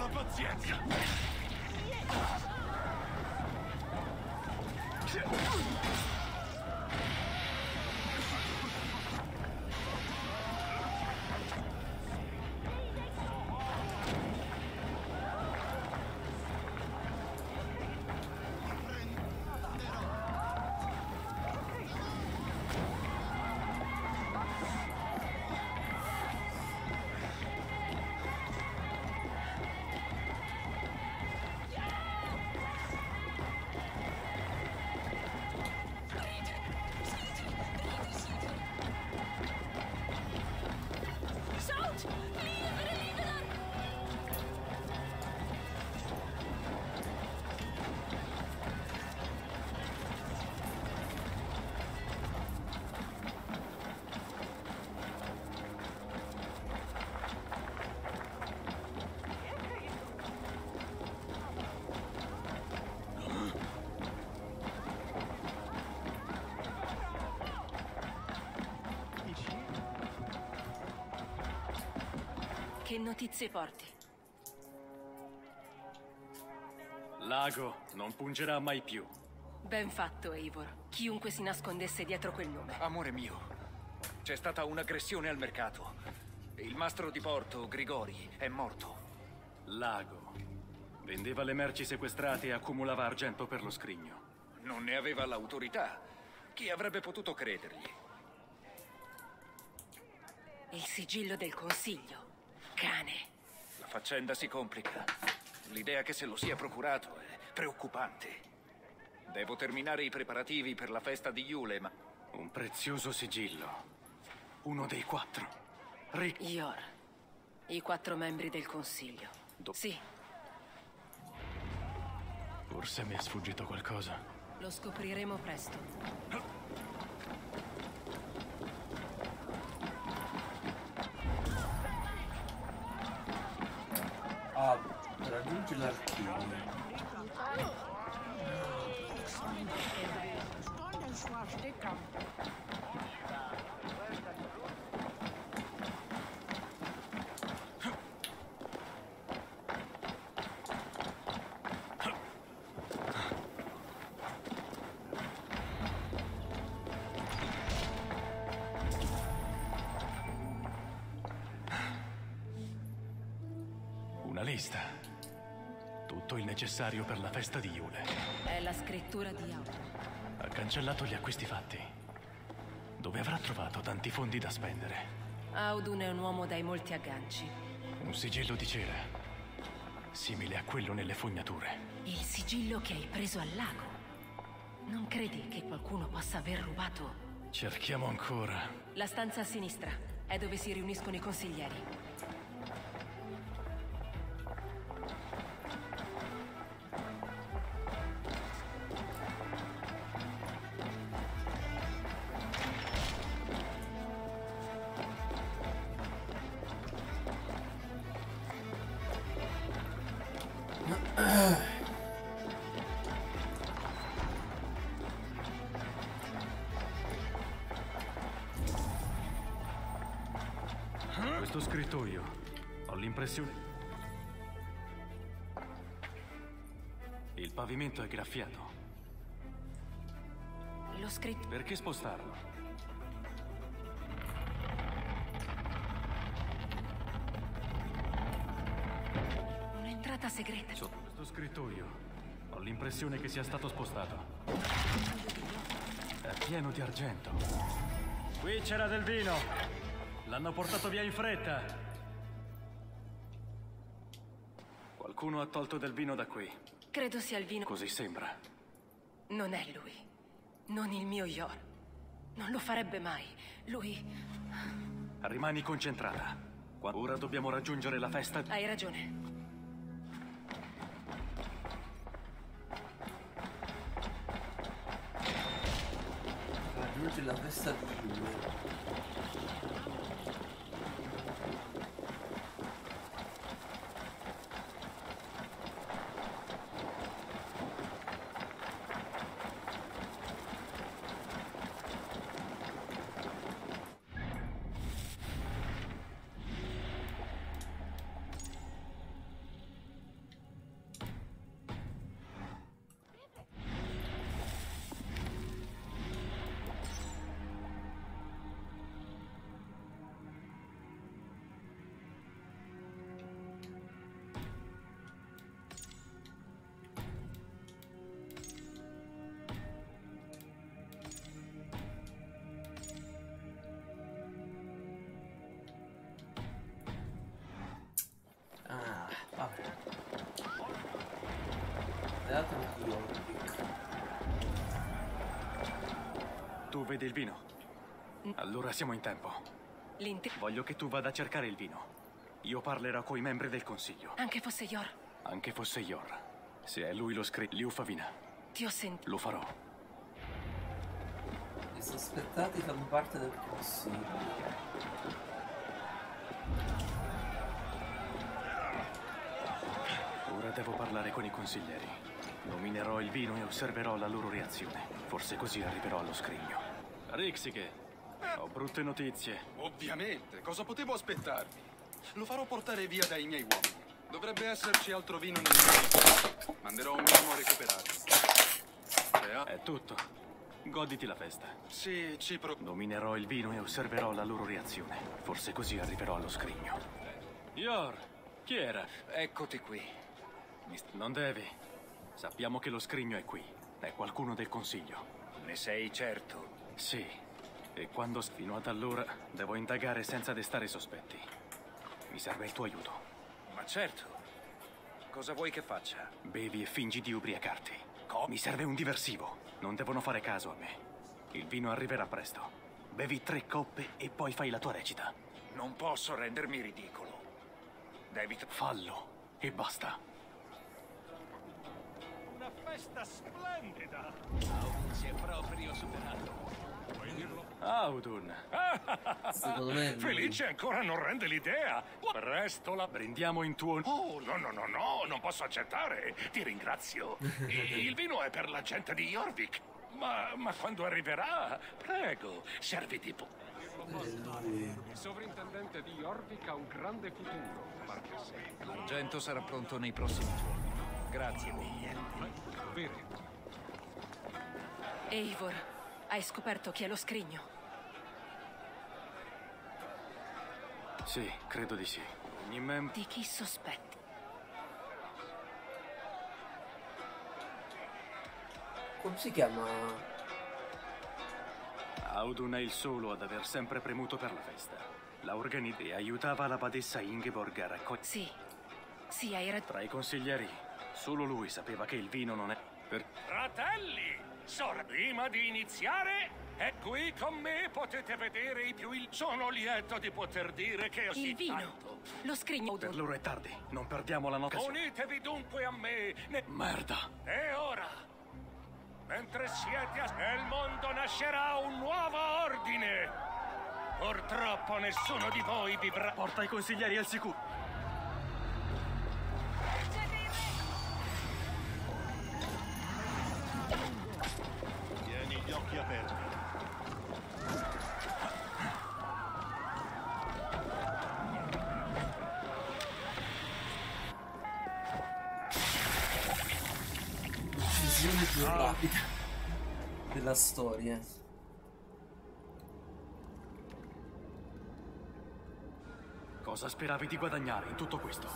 La pazienza! Notizie porti? L'ago non pungerà mai più. Ben fatto, Eivor. Chiunque si nascondesse dietro quel nome. Amore mio, c'è stata un'aggressione al mercato. Il mastro di porto, Grigori, è morto. L'ago. Vendeva le merci sequestrate e accumulava argento per lo scrigno. Non ne aveva l'autorità. Chi avrebbe potuto credergli? Il sigillo del consiglio. Cane. La faccenda si complica. L'idea che se lo sia procurato è preoccupante. Devo terminare i preparativi per la festa di Yule, ma... Un prezioso sigillo. Uno dei quattro. Rick. Yor. I quattro membri del consiglio. Sì, Forse mi è sfuggito qualcosa. lo scopriremo presto. að raundular bíði. Necessario per la festa di Yule. È la scrittura di Aud. Ha cancellato gli acquisti fatti. Dove avrà trovato tanti fondi da spendere? Audun è un uomo dai molti agganci. Un sigillo di cera. Simile a quello nelle fognature. Il sigillo che hai preso al lago. Non credi che qualcuno possa aver rubato? Cerchiamo ancora. La stanza a sinistra è dove si riuniscono i consiglieri. Questo scrittoio. Ho l'impressione. Il pavimento è graffiato. Lo scritto. Perché spostarlo? Un'entrata segreta. Sotto questo scrittoio. Ho l'impressione che sia stato spostato. È pieno di argento. Qui c'era del vino. L'hanno portato via in fretta. Qualcuno ha tolto del vino da qui. Credo sia il vino. Così sembra. Non è lui. Non il mio Yor. Non lo farebbe mai. Lui. Rimani concentrata. Ora dobbiamo raggiungere la festa. Hai ragione. Raggiungi la festa di Yule. Il vino? Allora siamo in tempo. L'inte... Voglio che tu vada a cercare il vino. Io parlerò coi membri del consiglio. Anche fosse Yor. Anche fosse Yor. Se è lui lo scritto, Liufavina. Ti ho sentito. Lo farò. I sospettati fanno parte del consiglio. Ora devo parlare con i consiglieri. Nominerò il vino e osserverò la loro reazione. Forse così arriverò allo scrigno. Rixige, ho brutte notizie. Ovviamente, cosa potevo aspettarmi? Lo farò portare via dai miei uomini. Dovrebbe esserci altro vino nel mio Manderò un uomo a recuperarlo. Se ha- È tutto. Goditi la festa. Sì, ci pro... Nominerò il vino e osserverò la loro reazione. Forse così arriverò allo scrigno. Yor, chi era? Eccoti qui. Non devi. Sappiamo che lo scrigno è qui. È qualcuno del consiglio. Ne sei certo? Sì. E quando fino ad allora devo indagare senza destare sospetti. Mi serve il tuo aiuto. Ma certo. Cosa vuoi che faccia? Bevi e fingi di ubriacarti. Mi serve un diversivo. Non devono fare caso a me. Il vino arriverà presto. Bevi tre coppe e poi fai la tua recita. Non posso rendermi ridicolo. Devi... Fallo. E basta. Una festa splendida! Audun si è proprio superato. Dirlo? Audun. Secondo me. Felice ancora non rende l'idea. Presto la... Brindiamo in tuo... Oh, no, no, no, no, non posso accettare. Ti ringrazio. Il vino è per la gente di Jorvik. Ma, ma quando arriverà, prego, serviti po- Il sovrintendente di Jorvik ha un grande futuro. L'argento sarà pronto nei prossimi giorni. Grazie, Vero. Eivor, hai scoperto chi è lo scrigno? Sì, credo di sì. Ogni membro... Di chi sospetti? Come si chiama? Audun è il solo ad aver sempre premuto per la festa. La organizzava e aiutava la badessa Ingeborg a raccogliere... Sì. Sì, hai ragione. Tra i consiglieri, solo lui sapeva che il vino non è... Per... Fratelli, sor- prima di iniziare, è qui con me potete vedere i più il... Sono lieto di poter dire che ho Il vino. Lo scrigno. Per loro è tardi. Non perdiamo la notte. Unitevi dunque a me. Ne- Merda. E ora, mentre siete a... nel mondo nascerà un nuovo ordine. Purtroppo nessuno di voi vivrà... Porta i consiglieri al sicuro. Storia. Cosa speravi di guadagnare in tutto questo?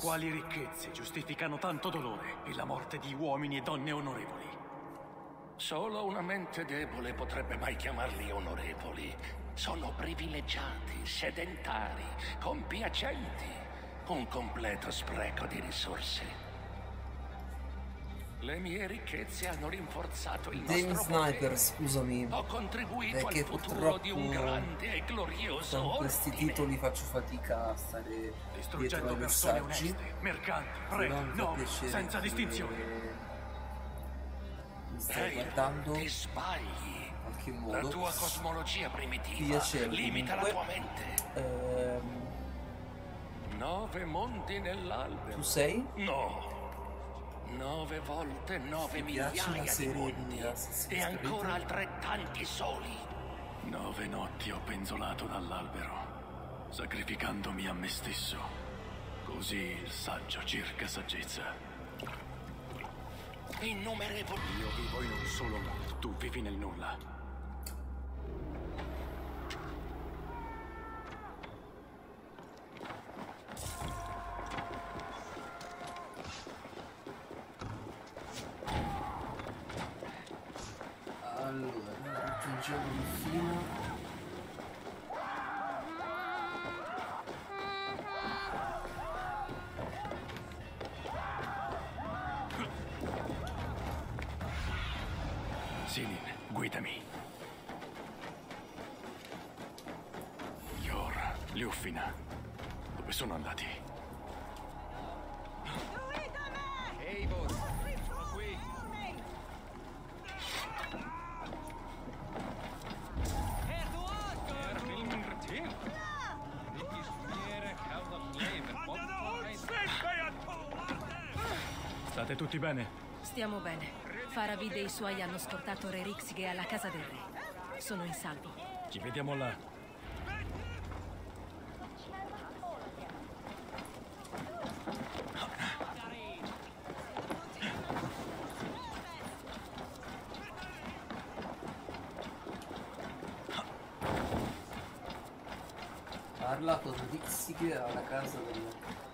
Quali ricchezze giustificano tanto dolore e la morte di uomini e donne onorevoli? Solo una mente debole potrebbe mai chiamarli onorevoli. Sono privilegiati, sedentari, compiacenti. Un completo spreco di risorse. Le mie ricchezze hanno rinforzato il Dame nostro Sniper, potere. scusami. Ho contribuito al futuro di un grande e glorioso con questi ordine. titoli faccio fatica a stare dietro Distruggendo ai persone messaggi. oneste, mercanti, fa no, senza. Mi stai guardando ti sbagli. in qualche La modo. tua cosmologia primitiva piacere, limita la comunque. tua mente. Ehm, Nove mondi nell'albero. tu sei? No. Nove volte nove migliaia di mondi. E ancora altrettanti soli. Nove notti ho penzolato dall'albero, sacrificandomi a me stesso. Così il saggio cerca saggezza. Innumerevoli. Io vivo in un solo mondo, tu vivi nel nulla. Allora, raggiungiamo il filo. Sinin, guidami. Yor, Liuffina, dove sono andati? Bene? Stiamo bene. Faravid e i suoi hanno scortato Re Rixighe alla casa del re. Sono in salvo. Ci vediamo là. Parla con Dixie alla casa del...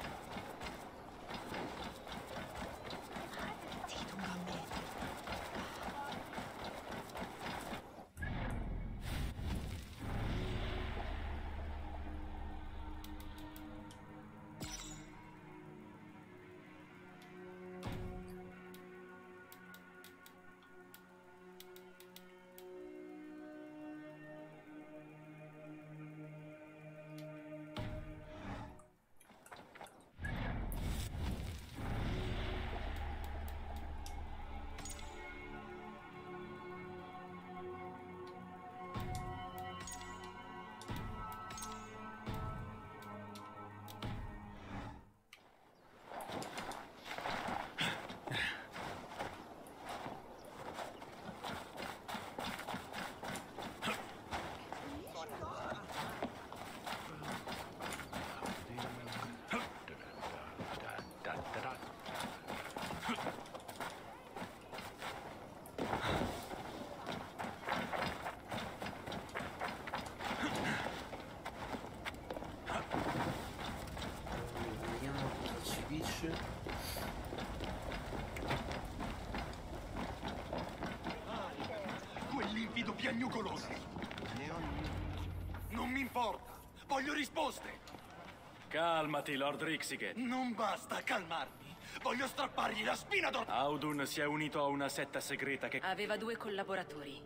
bravido piagnucoloso. Non mi importa. Voglio risposte. Calmati, Lord Rixigate. Non basta calmarmi. Voglio strappargli la spina dorsale. Audun si è unito a una setta segreta che... Aveva due collaboratori.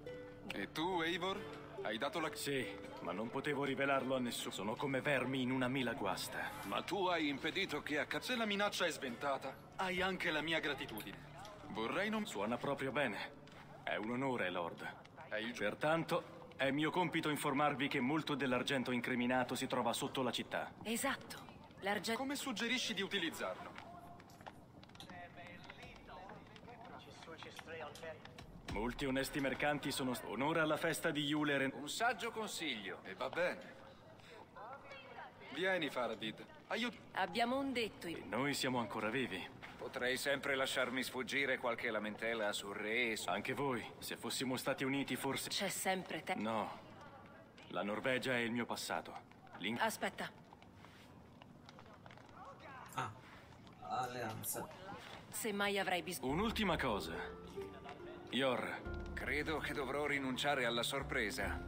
E tu, Eivor? Hai dato la... Sì, ma non potevo rivelarlo a nessuno. Sono come vermi in una mela guasta. Ma tu hai impedito che accada... Se la minaccia è sventata, hai anche la mia gratitudine. Vorrei non... Suona proprio bene. È un onore, Lord. È il... Pertanto, è mio compito informarvi che molto dell'argento incriminato si trova sotto la città. Esatto. L'argento... Come suggerisci di utilizzarlo? Molti onesti mercanti sono... Onora alla festa di Yuler. Un saggio consiglio. E va bene. Vieni, Faradid. Aiut... Abbiamo un detto. E noi siamo ancora vivi. Potrei sempre lasciarmi sfuggire qualche lamentela sul re. Su... Anche voi. Se fossimo stati uniti, forse... C'è sempre te. No. La Norvegia è il mio passato. L'in... Aspetta. Ah. Alleanza. Se mai avrai bisogno... Un'ultima cosa. Yor. Credo che dovrò rinunciare alla sorpresa.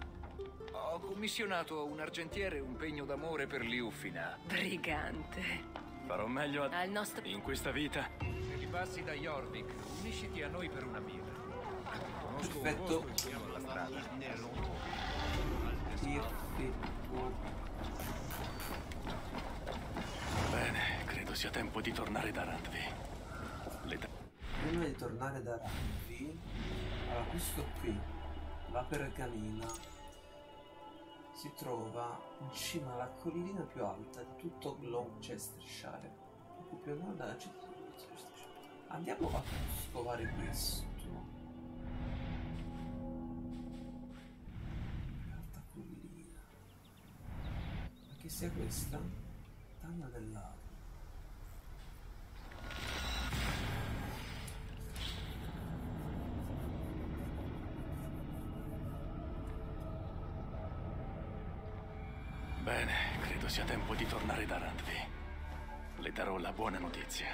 Ho commissionato a un argentiere un pegno d'amore per Liufina. Brigante. Farò meglio a... Al nostro... in questa vita. Se ripassi da Jorvik, unisciti a noi per una birra. Conosco Perfetto. un posto alla strada. Bene, credo sia tempo di tornare da Randvi. Le Prima di tornare da Ranvi, allora questo qui, la pergamena, si trova in cima alla collina più alta di tutto Gloucestershire, proprio più a nord della città di Gloucestershire. Andiamo a scovare questo. Carta collina. Ma che sia questa? Taglia del Bene, credo sia tempo di tornare da Randvi. Le darò la buona notizia.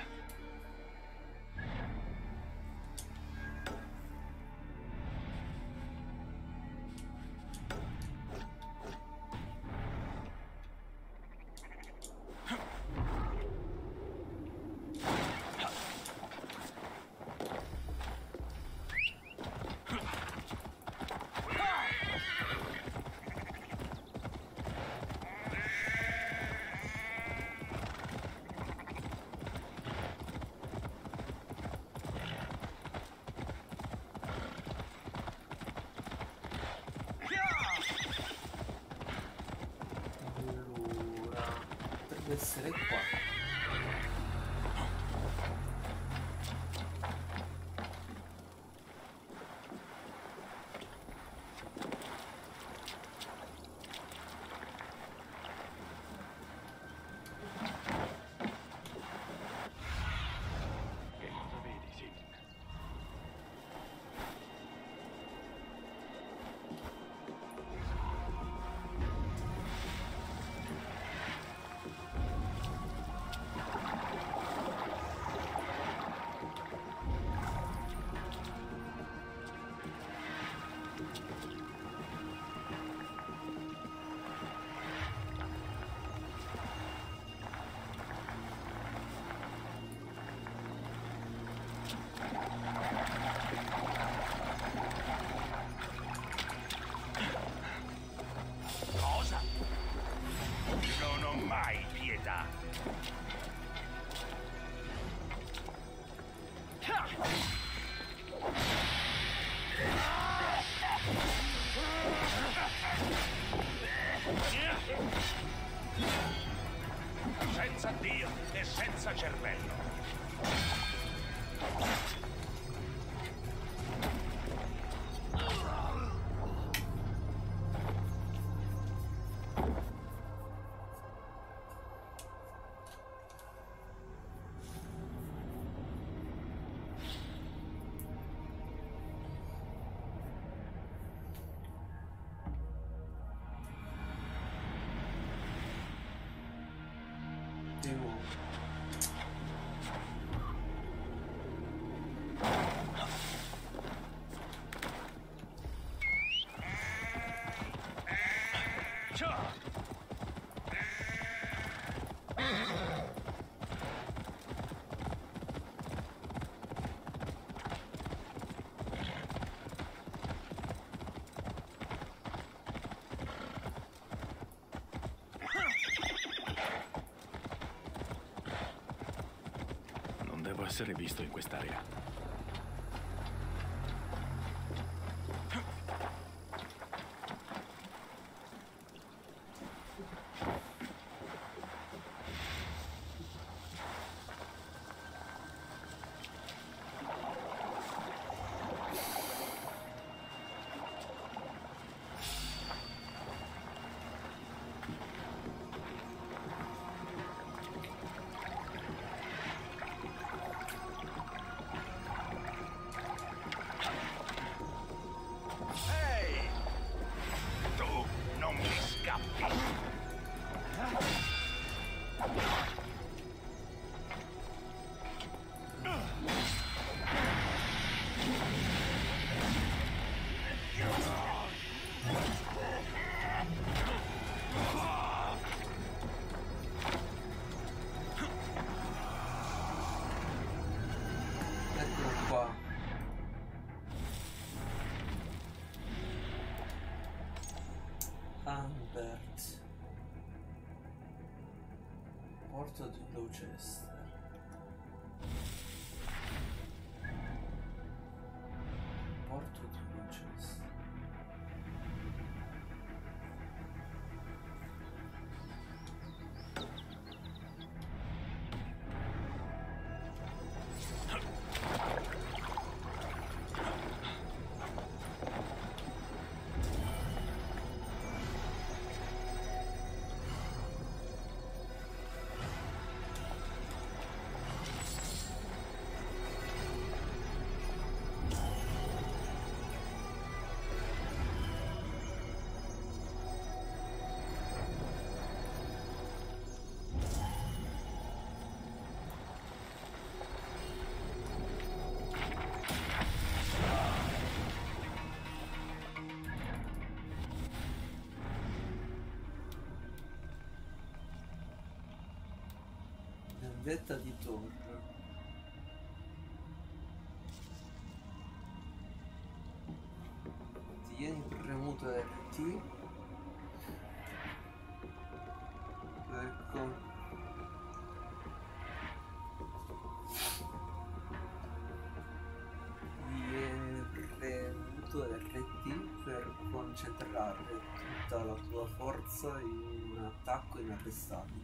Potrebbe essere Di nuovo. Ciao! Non devo essere visto in quest'area. Porto Vendetta di Thor. Tieni premuto RT. Ecco. RT per concentrare tutta la tua forza in un attacco inarrestabile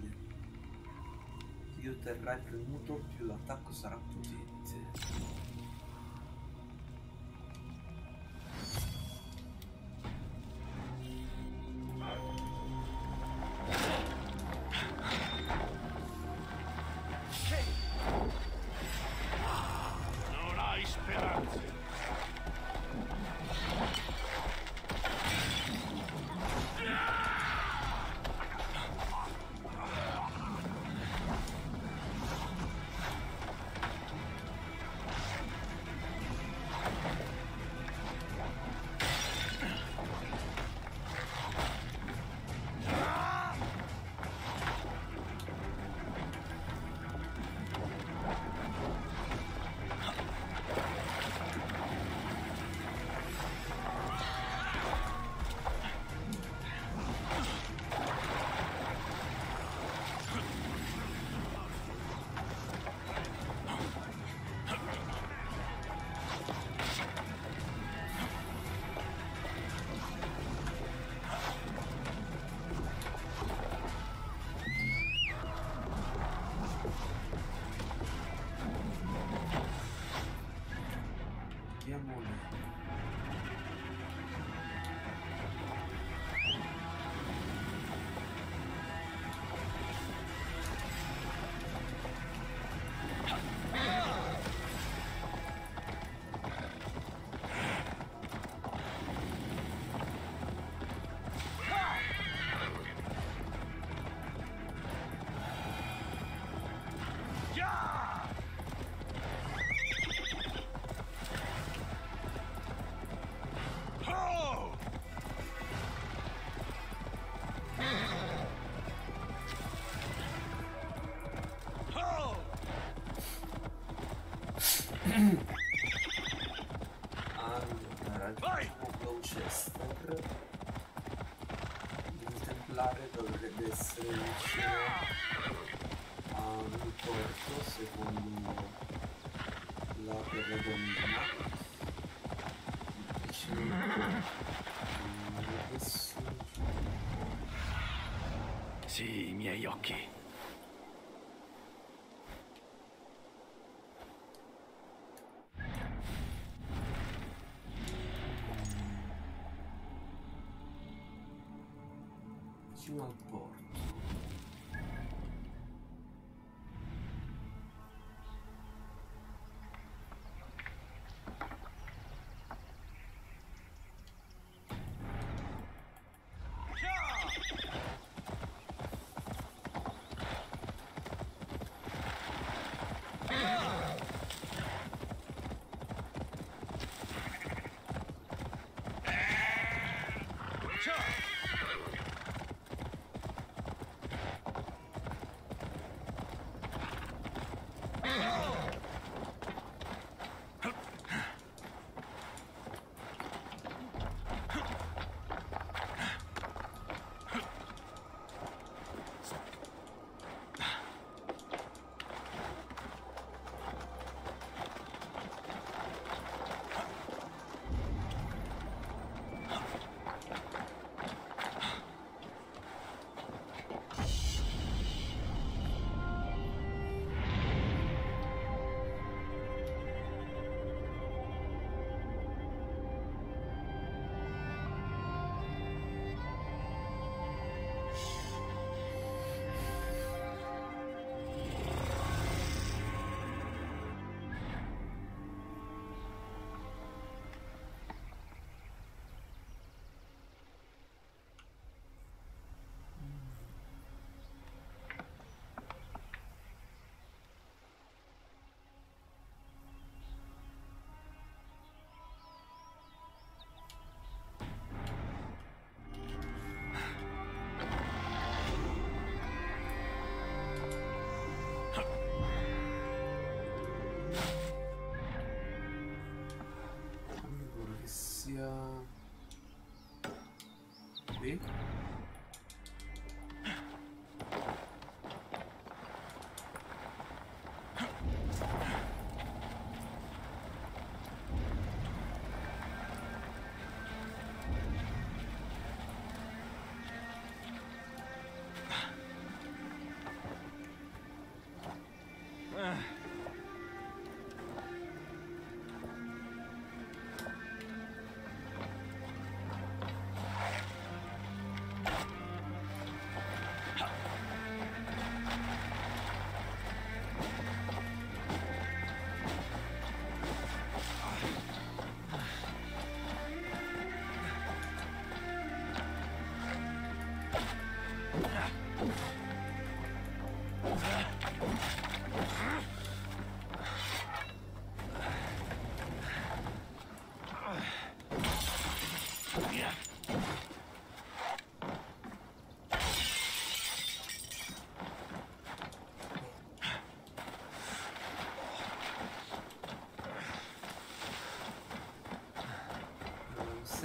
più terrai premuto, più l'attacco sarà potente. Adesso... Sì, i miei occhi.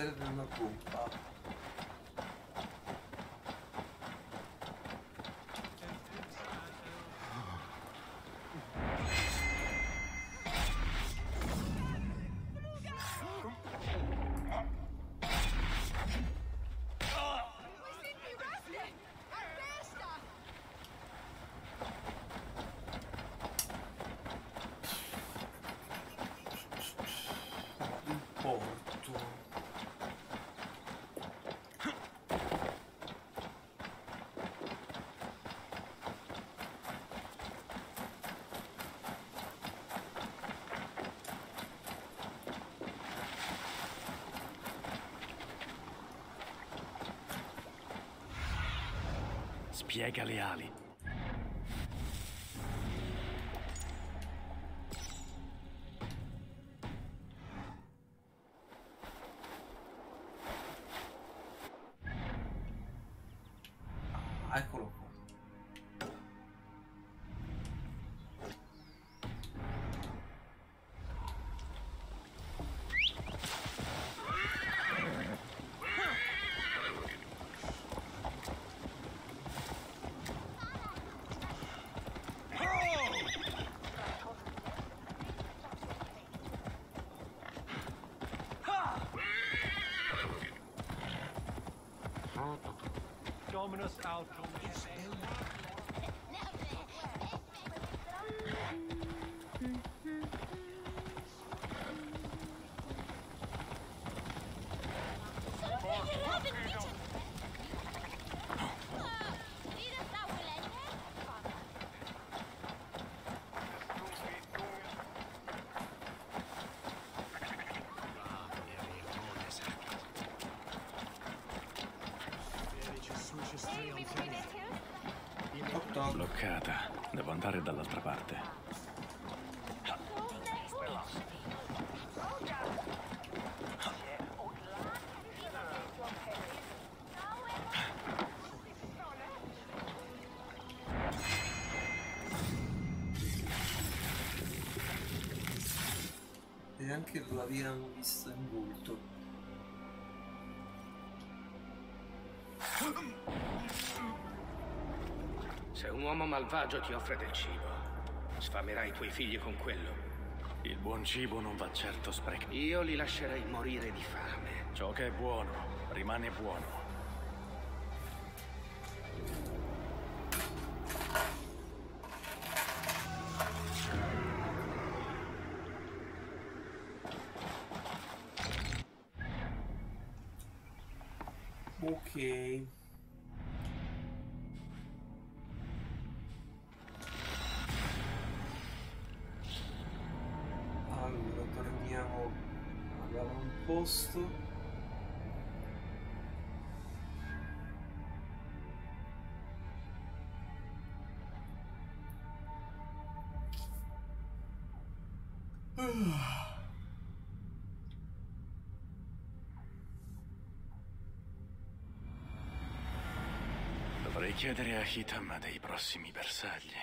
Non serve una pompa. Il porto. Spiega le ali. us out. Altum. Bloccata. Devo andare dall'altra parte. E anche lo avevano visto in volto. Un uomo malvagio ti offre del cibo, sfamerai i tuoi figli con quello. Il buon cibo non va certo sprecato. Io li lascerei morire di fame. Ciò che è buono rimane buono. Chiedere a Hitam dei prossimi bersagli.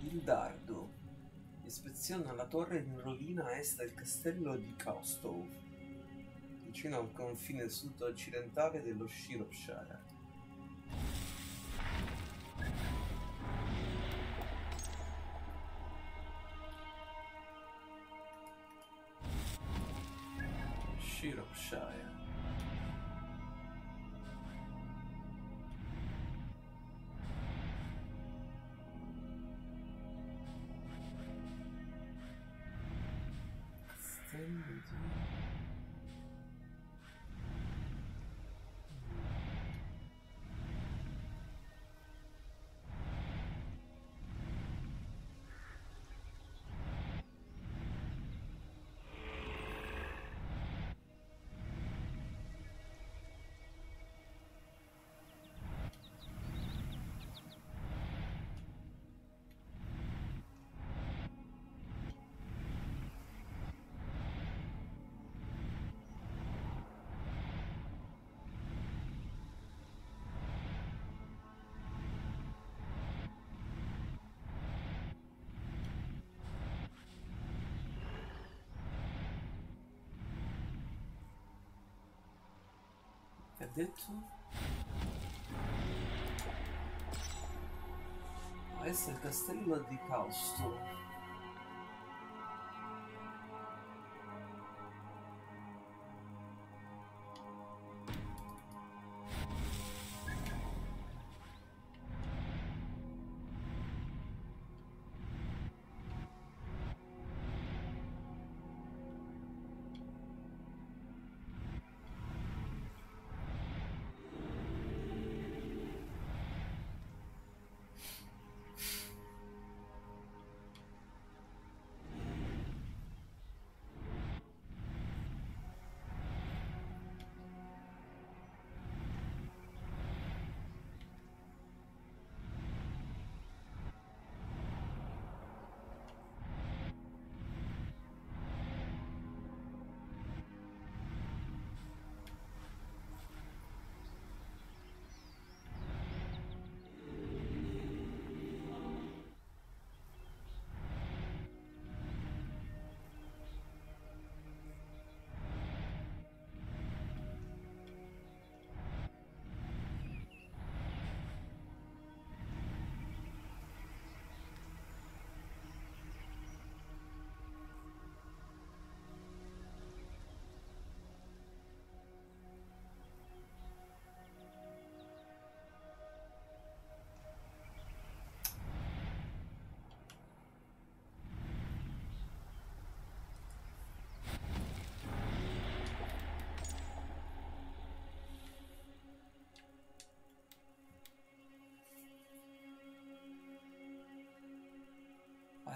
Il dardo. Ispeziona la torre in rovina a est del castello di Kaustov, vicino al confine sud-occidentale dello. Shropshire. Che ha detto? A est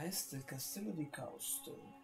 est del castello di Causto.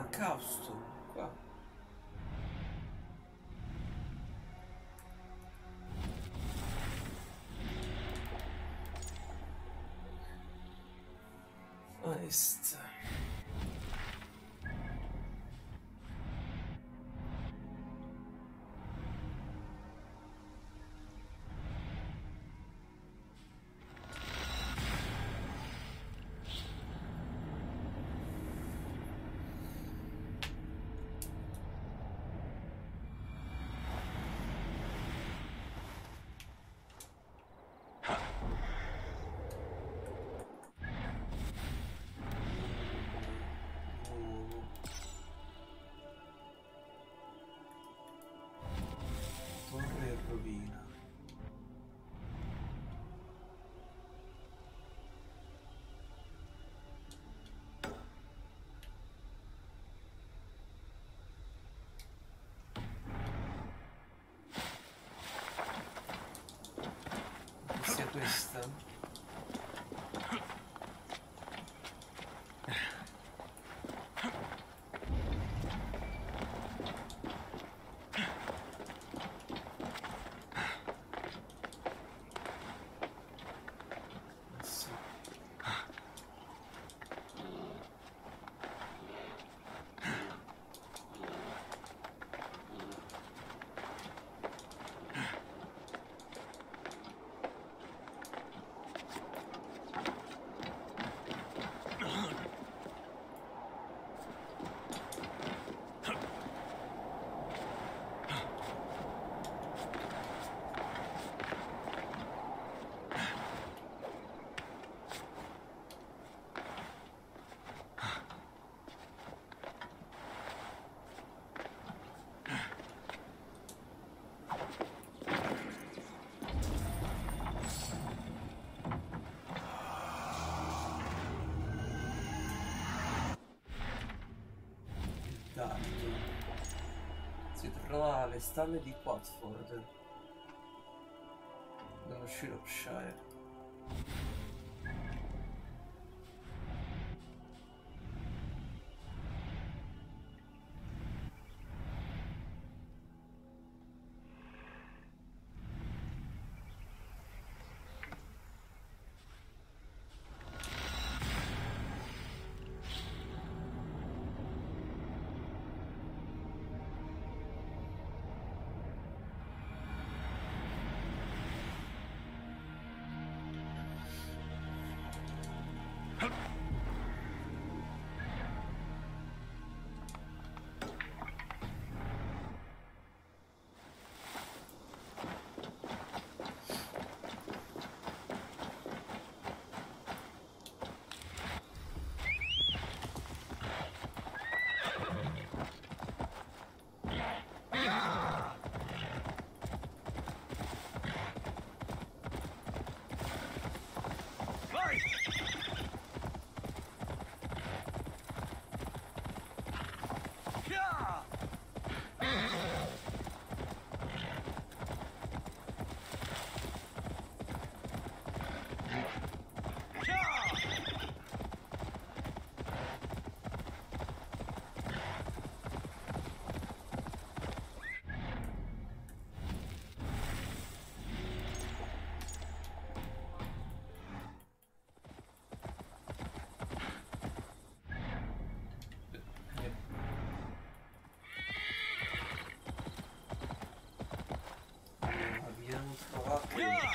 Ah, Che sia questa? Sì. Dardo. Si trova alle stalle di Watford, nello Shropshire. Yeah.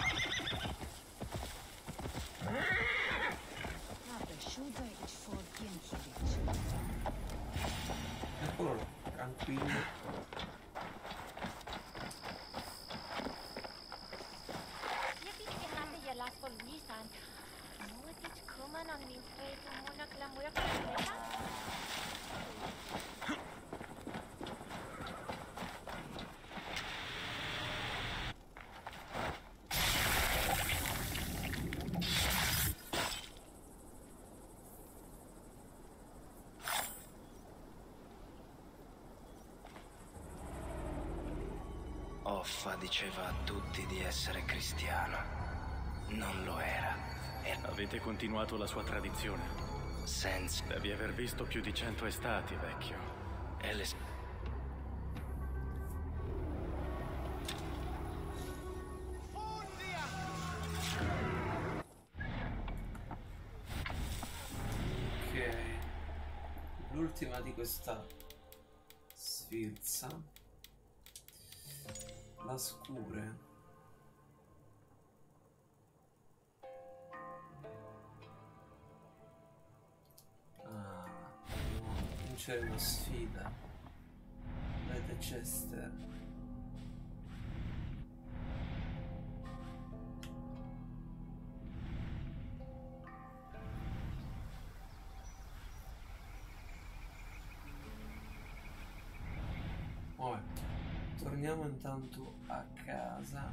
Offa diceva a tutti di essere cristiano. Non lo era. E Avete continuato la sua tradizione? senza... Devi aver visto più di cento estati, vecchio. E le... Ok. L'ultima di questa sfilza. La scure. Ah, vincere una sfida. Lede Chester. Torniamo intanto a casa.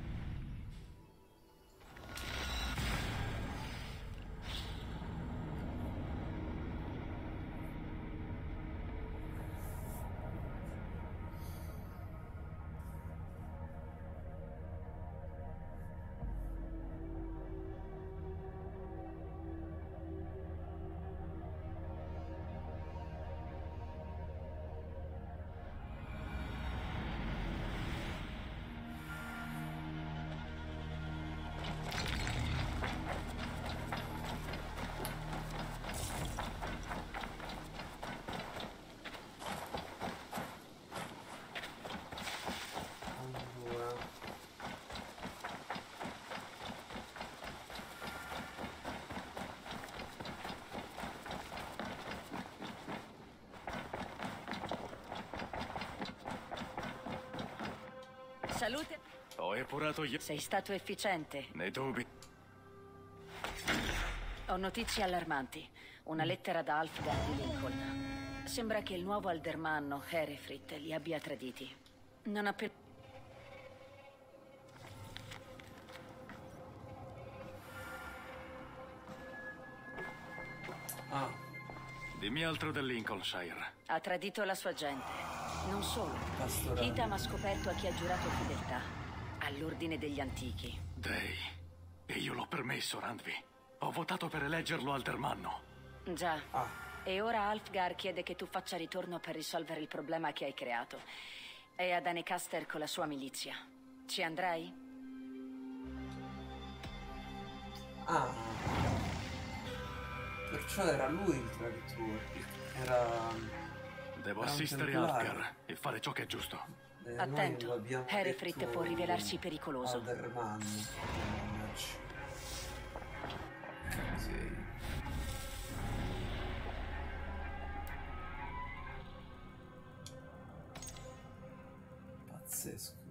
Ho epurato gli... Sei stato efficiente. Ne dubbi. Ho notizie allarmanti. Una lettera da Alfgar di Lincoln. Sembra che il nuovo aldermanno, Herefrit, li abbia traditi. Non appena... Ah, Dimmi altro del Lincolnshire. Ha tradito la sua gente. Non solo. Hitam ha scoperto a chi ha giurato fedeltà. All'ordine degli antichi. Dei. E io l'ho permesso, Randvi. Ho votato per eleggerlo aldermanno. Già. E ora Alfgar chiede che tu faccia ritorno per risolvere il problema che hai creato. È ad Anecaster con la sua milizia. Ci andrai? ah. Perciò era lui il traditore. Era. Devo era assistere. Algar e fare ciò che è giusto. Eh, Attento. Herefrit può rivelarsi pericoloso. Mannaggia. Sì. Pazzesco.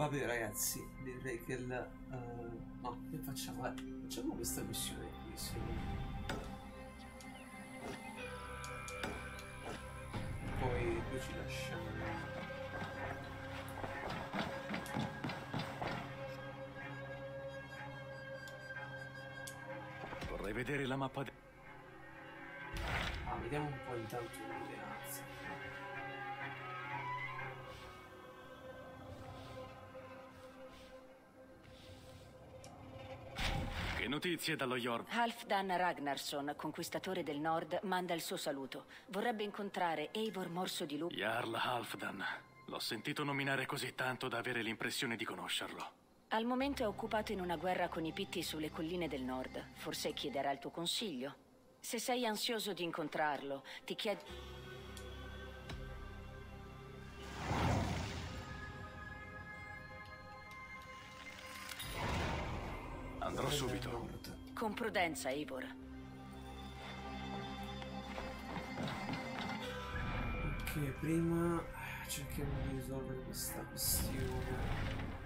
Vabbè ragazzi, direi che il... eh, no, che facciamo? Eh, facciamo questa missione qui, secondo me. Poi, poi ci lasciamo... Vorrei vedere la mappa de... Ah, vediamo un po' intanto le alleanze. Notizie dallo York? Halfdan Ragnarsson, conquistatore del nord, manda il suo saluto. Vorrebbe incontrare Eivor Morso di Lupo. Jarl Halfdan. L'ho sentito nominare così tanto da avere l'impressione di conoscerlo. Al momento è occupato in una guerra con i pitti sulle colline del nord. Forse chiederà il tuo consiglio. Se sei ansioso di incontrarlo, ti chiedo... Con prudenza, Ivor. Ok, prima cerchiamo di risolvere questa questione.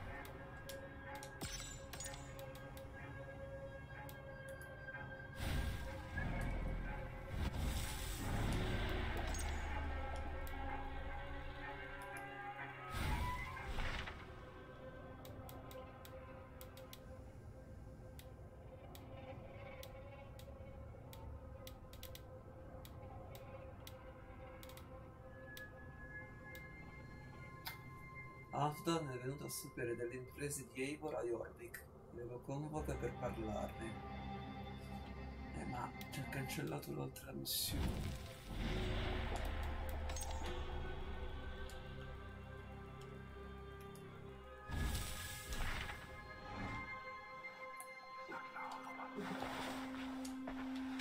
Halfdan è venuto a sapere delle imprese di Eivor a Jorvik e lo convoca per parlarne. Eh ma ci ha cancellato l'altra missione.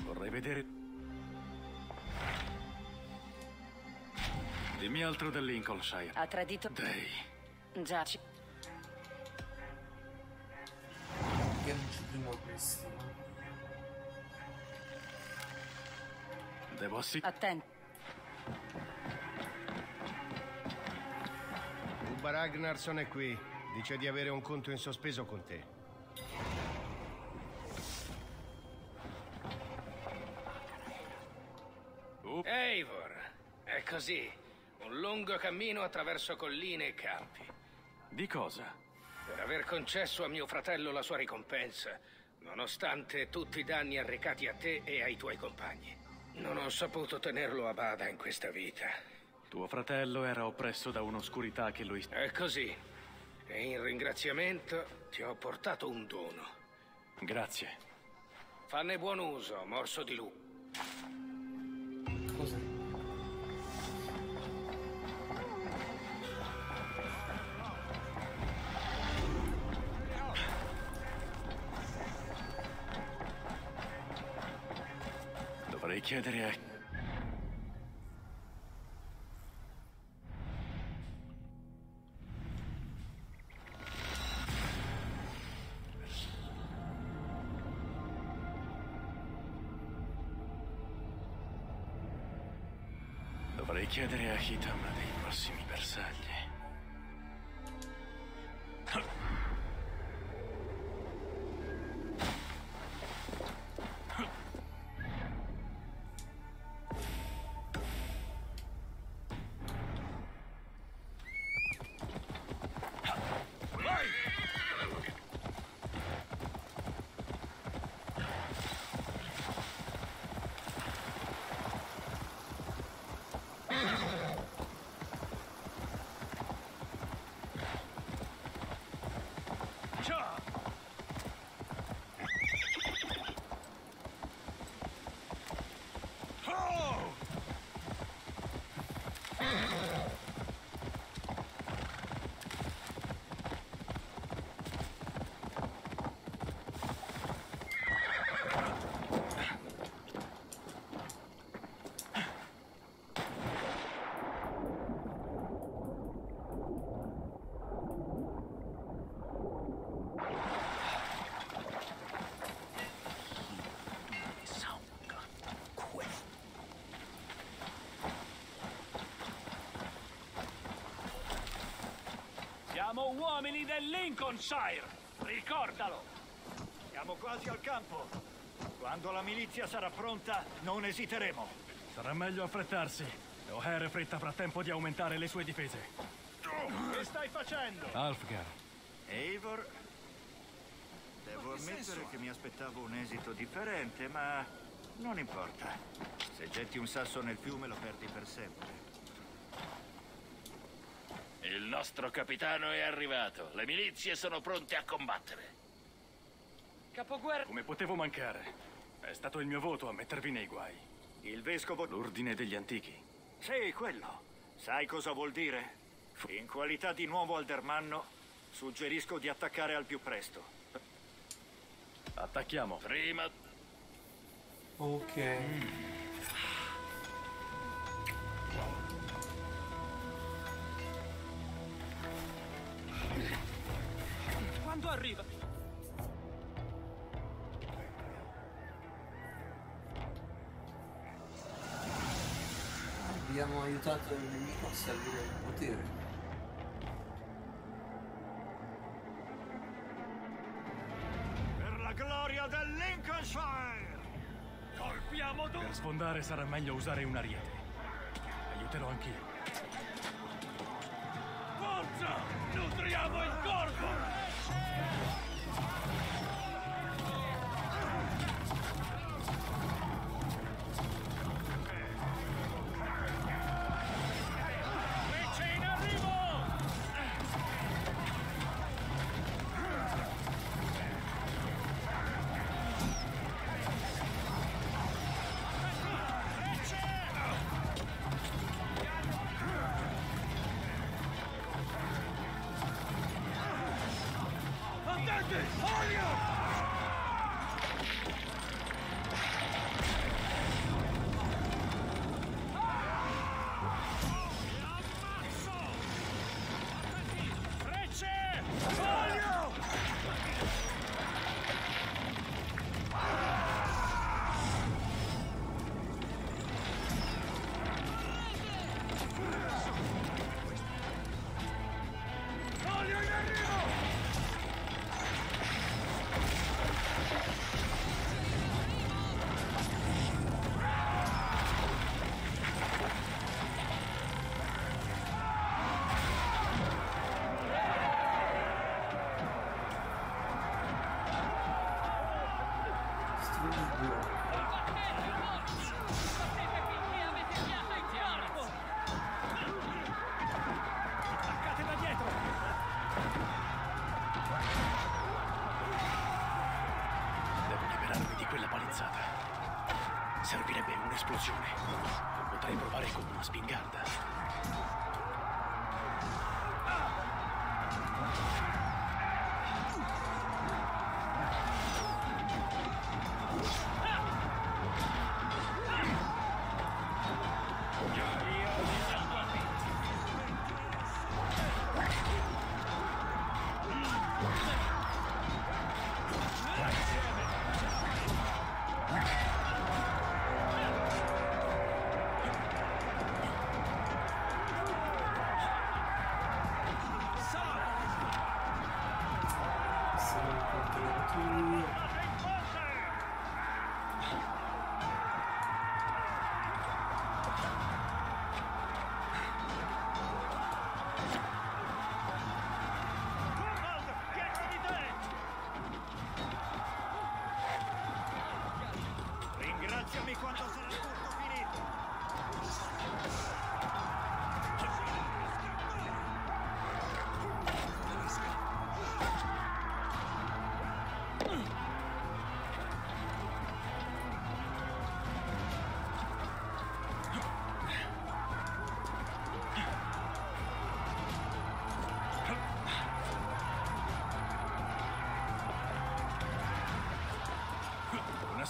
Vorrei vedere... Dimmi altro del Lincolnshire. Ha tradito... Dei. Già, ci... Vediamoci prima questo. Devo assi... Attento. Uba Ragnarsson è qui. Dice di avere un conto in sospeso con te. Eivor, è così. Un lungo cammino attraverso colline e campi. Di cosa? Per aver concesso a mio fratello la sua ricompensa, nonostante tutti i danni arrecati a te e ai tuoi compagni. Non ho saputo tenerlo a bada in questa vita. Tuo fratello era oppresso da un'oscurità che lui... È così. E in ringraziamento ti ho portato un dono. Grazie. Fanne buon uso, morso di lupo. Cos'è? Dovrei chiedere a... Dovrei chiedere a Hitam dei prossimi bersagli. Siamo uomini del Lincolnshire! Ricordalo! Siamo quasi al campo. Quando la milizia sarà pronta, non esiteremo. Sarà meglio affrettarsi. O'Hare fretta frattempo di aumentare le sue difese. Che stai facendo? Alfgar. Eivor? Devo ammettere che mi aspettavo un esito differente, ma non importa. Se getti un sasso nel fiume lo perdi per sempre. Il nostro capitano è arrivato. Le milizie sono pronte a combattere. Capoguerra... Come potevo mancare? È stato il mio voto a mettervi nei guai. Il vescovo... L'ordine degli antichi. Sì, quello. Sai cosa vuol dire? In qualità di nuovo aldermanno, Suggerisco di attaccare al più presto. Attacchiamo. Prima... Ok. Quando arriva? Abbiamo aiutato il nemico a salire il potere. Per la gloria del Lincolnshire! Colpiamo tu! Per sfondare sarà meglio usare un ariete. Aiuterò anch'io. Forza! Nutriamo il corpo! Yeah. Un'esplosione. Potrei provare con una spingarda.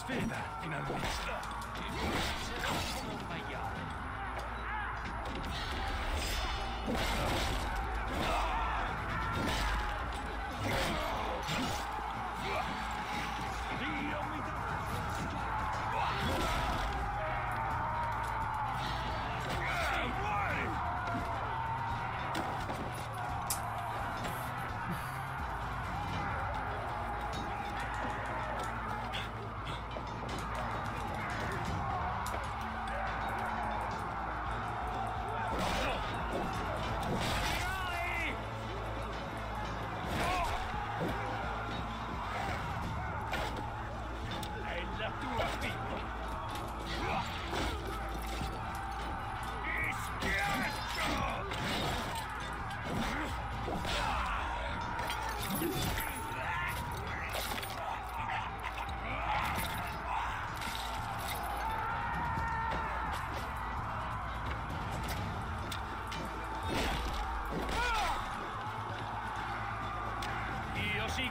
Sfida, finalmente.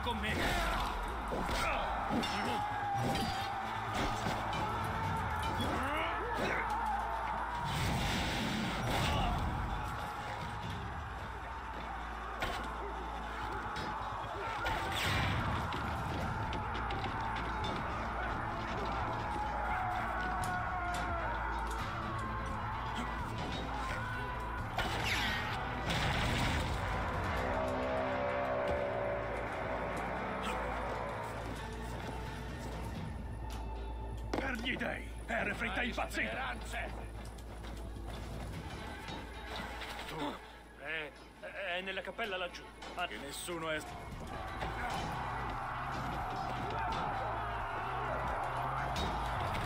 Omega. Gli dei! Erefrit è impazzito! Tu. È, è nella cappella laggiù. Ah, Che nessuno è... Il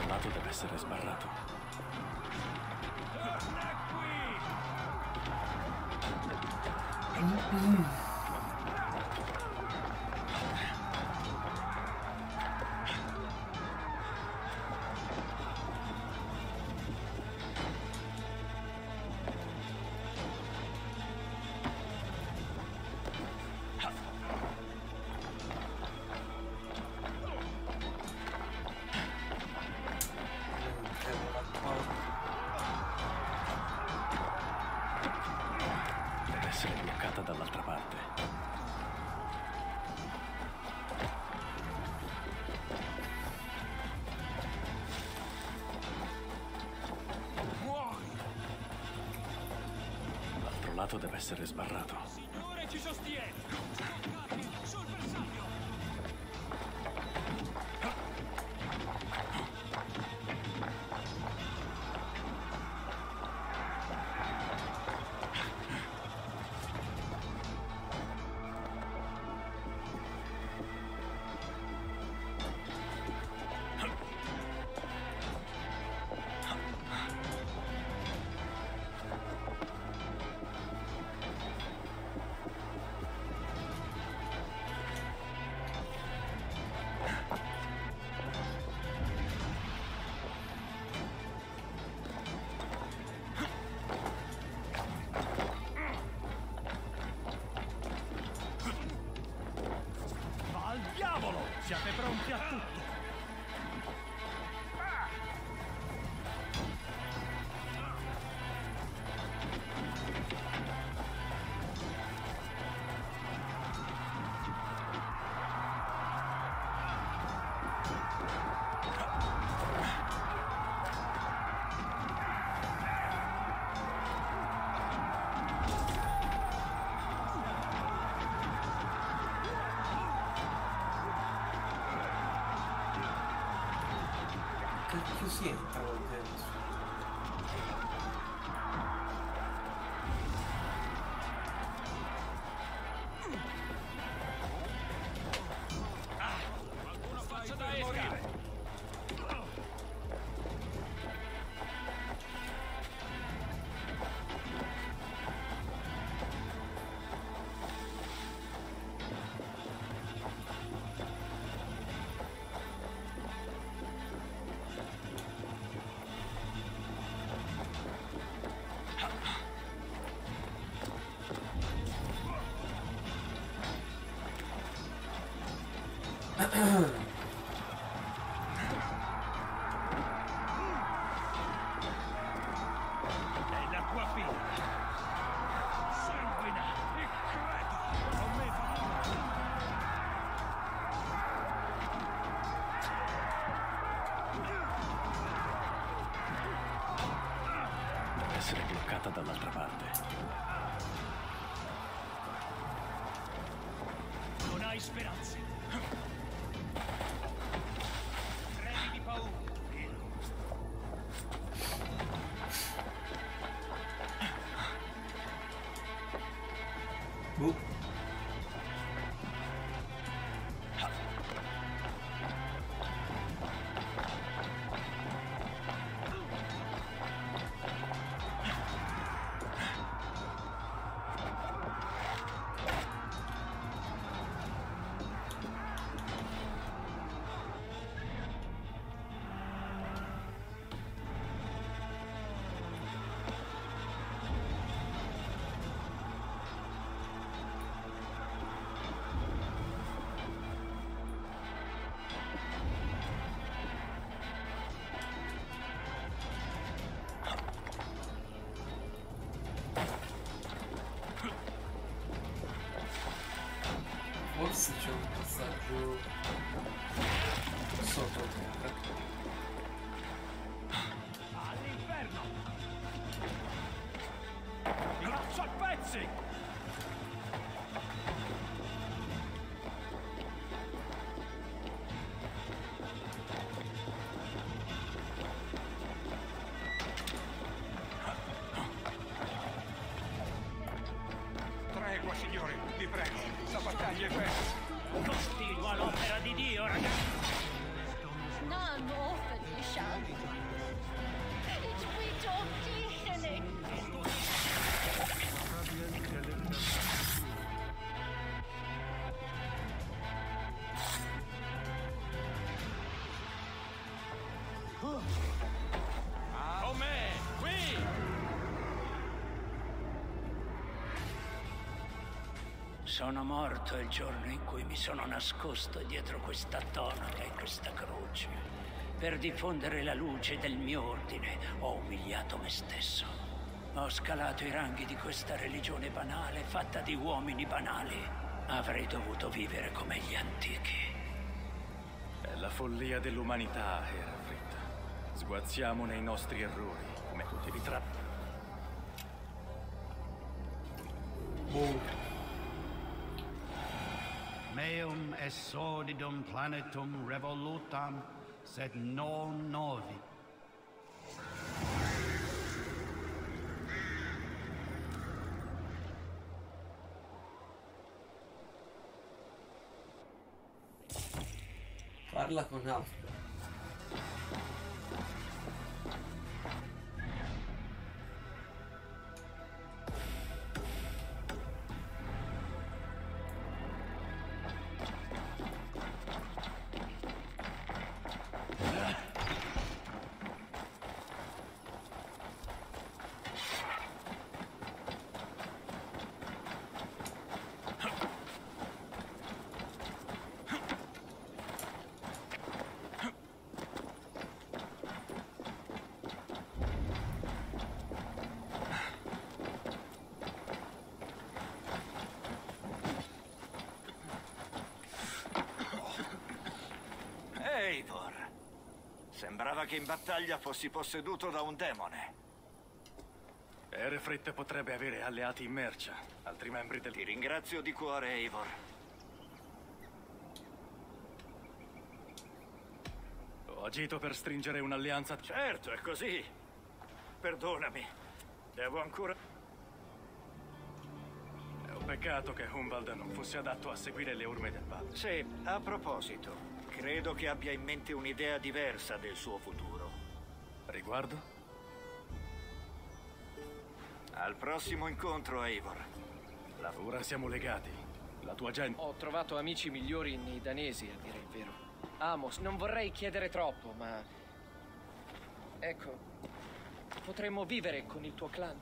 lato deve essere sbarrato. L'altro lato deve essere sbarrato. Cacchio si essere bloccata dall'altra parte. anzi c'è un passaggio sotto il contratto. All'inferno! Braccio a pezzi! Tregua, signori, vi prego, la battaglia è persa. Continua l'opera di Dio, ragazzi. Non offerdisha. Ich bin doch dich Sono morto il giorno in cui mi sono nascosto dietro questa tonaca e questa croce. Per diffondere la luce del mio ordine ho umiliato me stesso. Ho scalato i ranghi di questa religione banale fatta di uomini banali. Avrei dovuto vivere come gli antichi. È la follia dell'umanità, Herafrit. Sguazziamo nei nostri errori, come tutti i ritratti. meum est sordidum planetum revolutam, sed non novi. Parla con Hasbro. Sembrava che in battaglia fossi posseduto da un demone. Herefrit potrebbe avere alleati in mercia, altri membri del... Ti ringrazio di cuore, Eivor. Ho agito per stringere un'alleanza... Certo, è così. Perdonami. Devo ancora... È un peccato che Humbald non fosse adatto a seguire le orme del padre. Sì, a proposito, credo che abbia in mente un'idea diversa del suo futuro. Riguardo? Al prossimo incontro, Eivor. Ora siamo legati. La tua gente... Ho trovato amici migliori nei danesi, a dire il vero. Amos, non vorrei chiedere troppo, ma... Ecco, potremmo vivere con il tuo clan.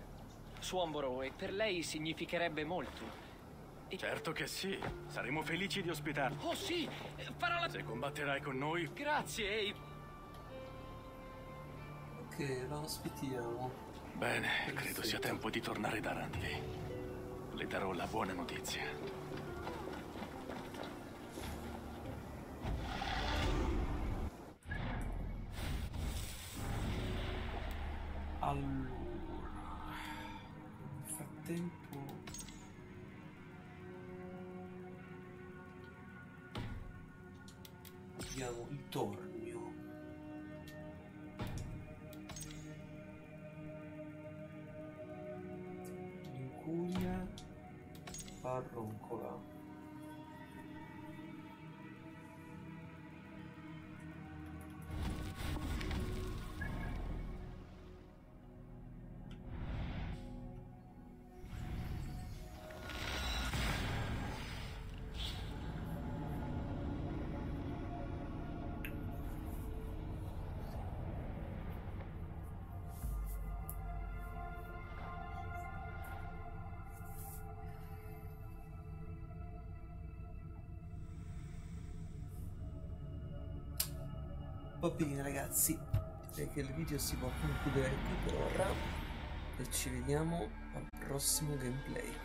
Swomborough, e per lei significherebbe molto. Certo che sì. Saremo felici di ospitarti. Oh sì, farò la... Se combatterai con noi... Grazie, Abe. Ok, la ospitiamo. Bene, credo sia tempo di tornare da Randvi. Le darò la buona notizia. Allora, nel frattempo... Abbiamo il tornio. Va bene ragazzi, direi che il video si può concludere qui per ora e ci vediamo al prossimo gameplay.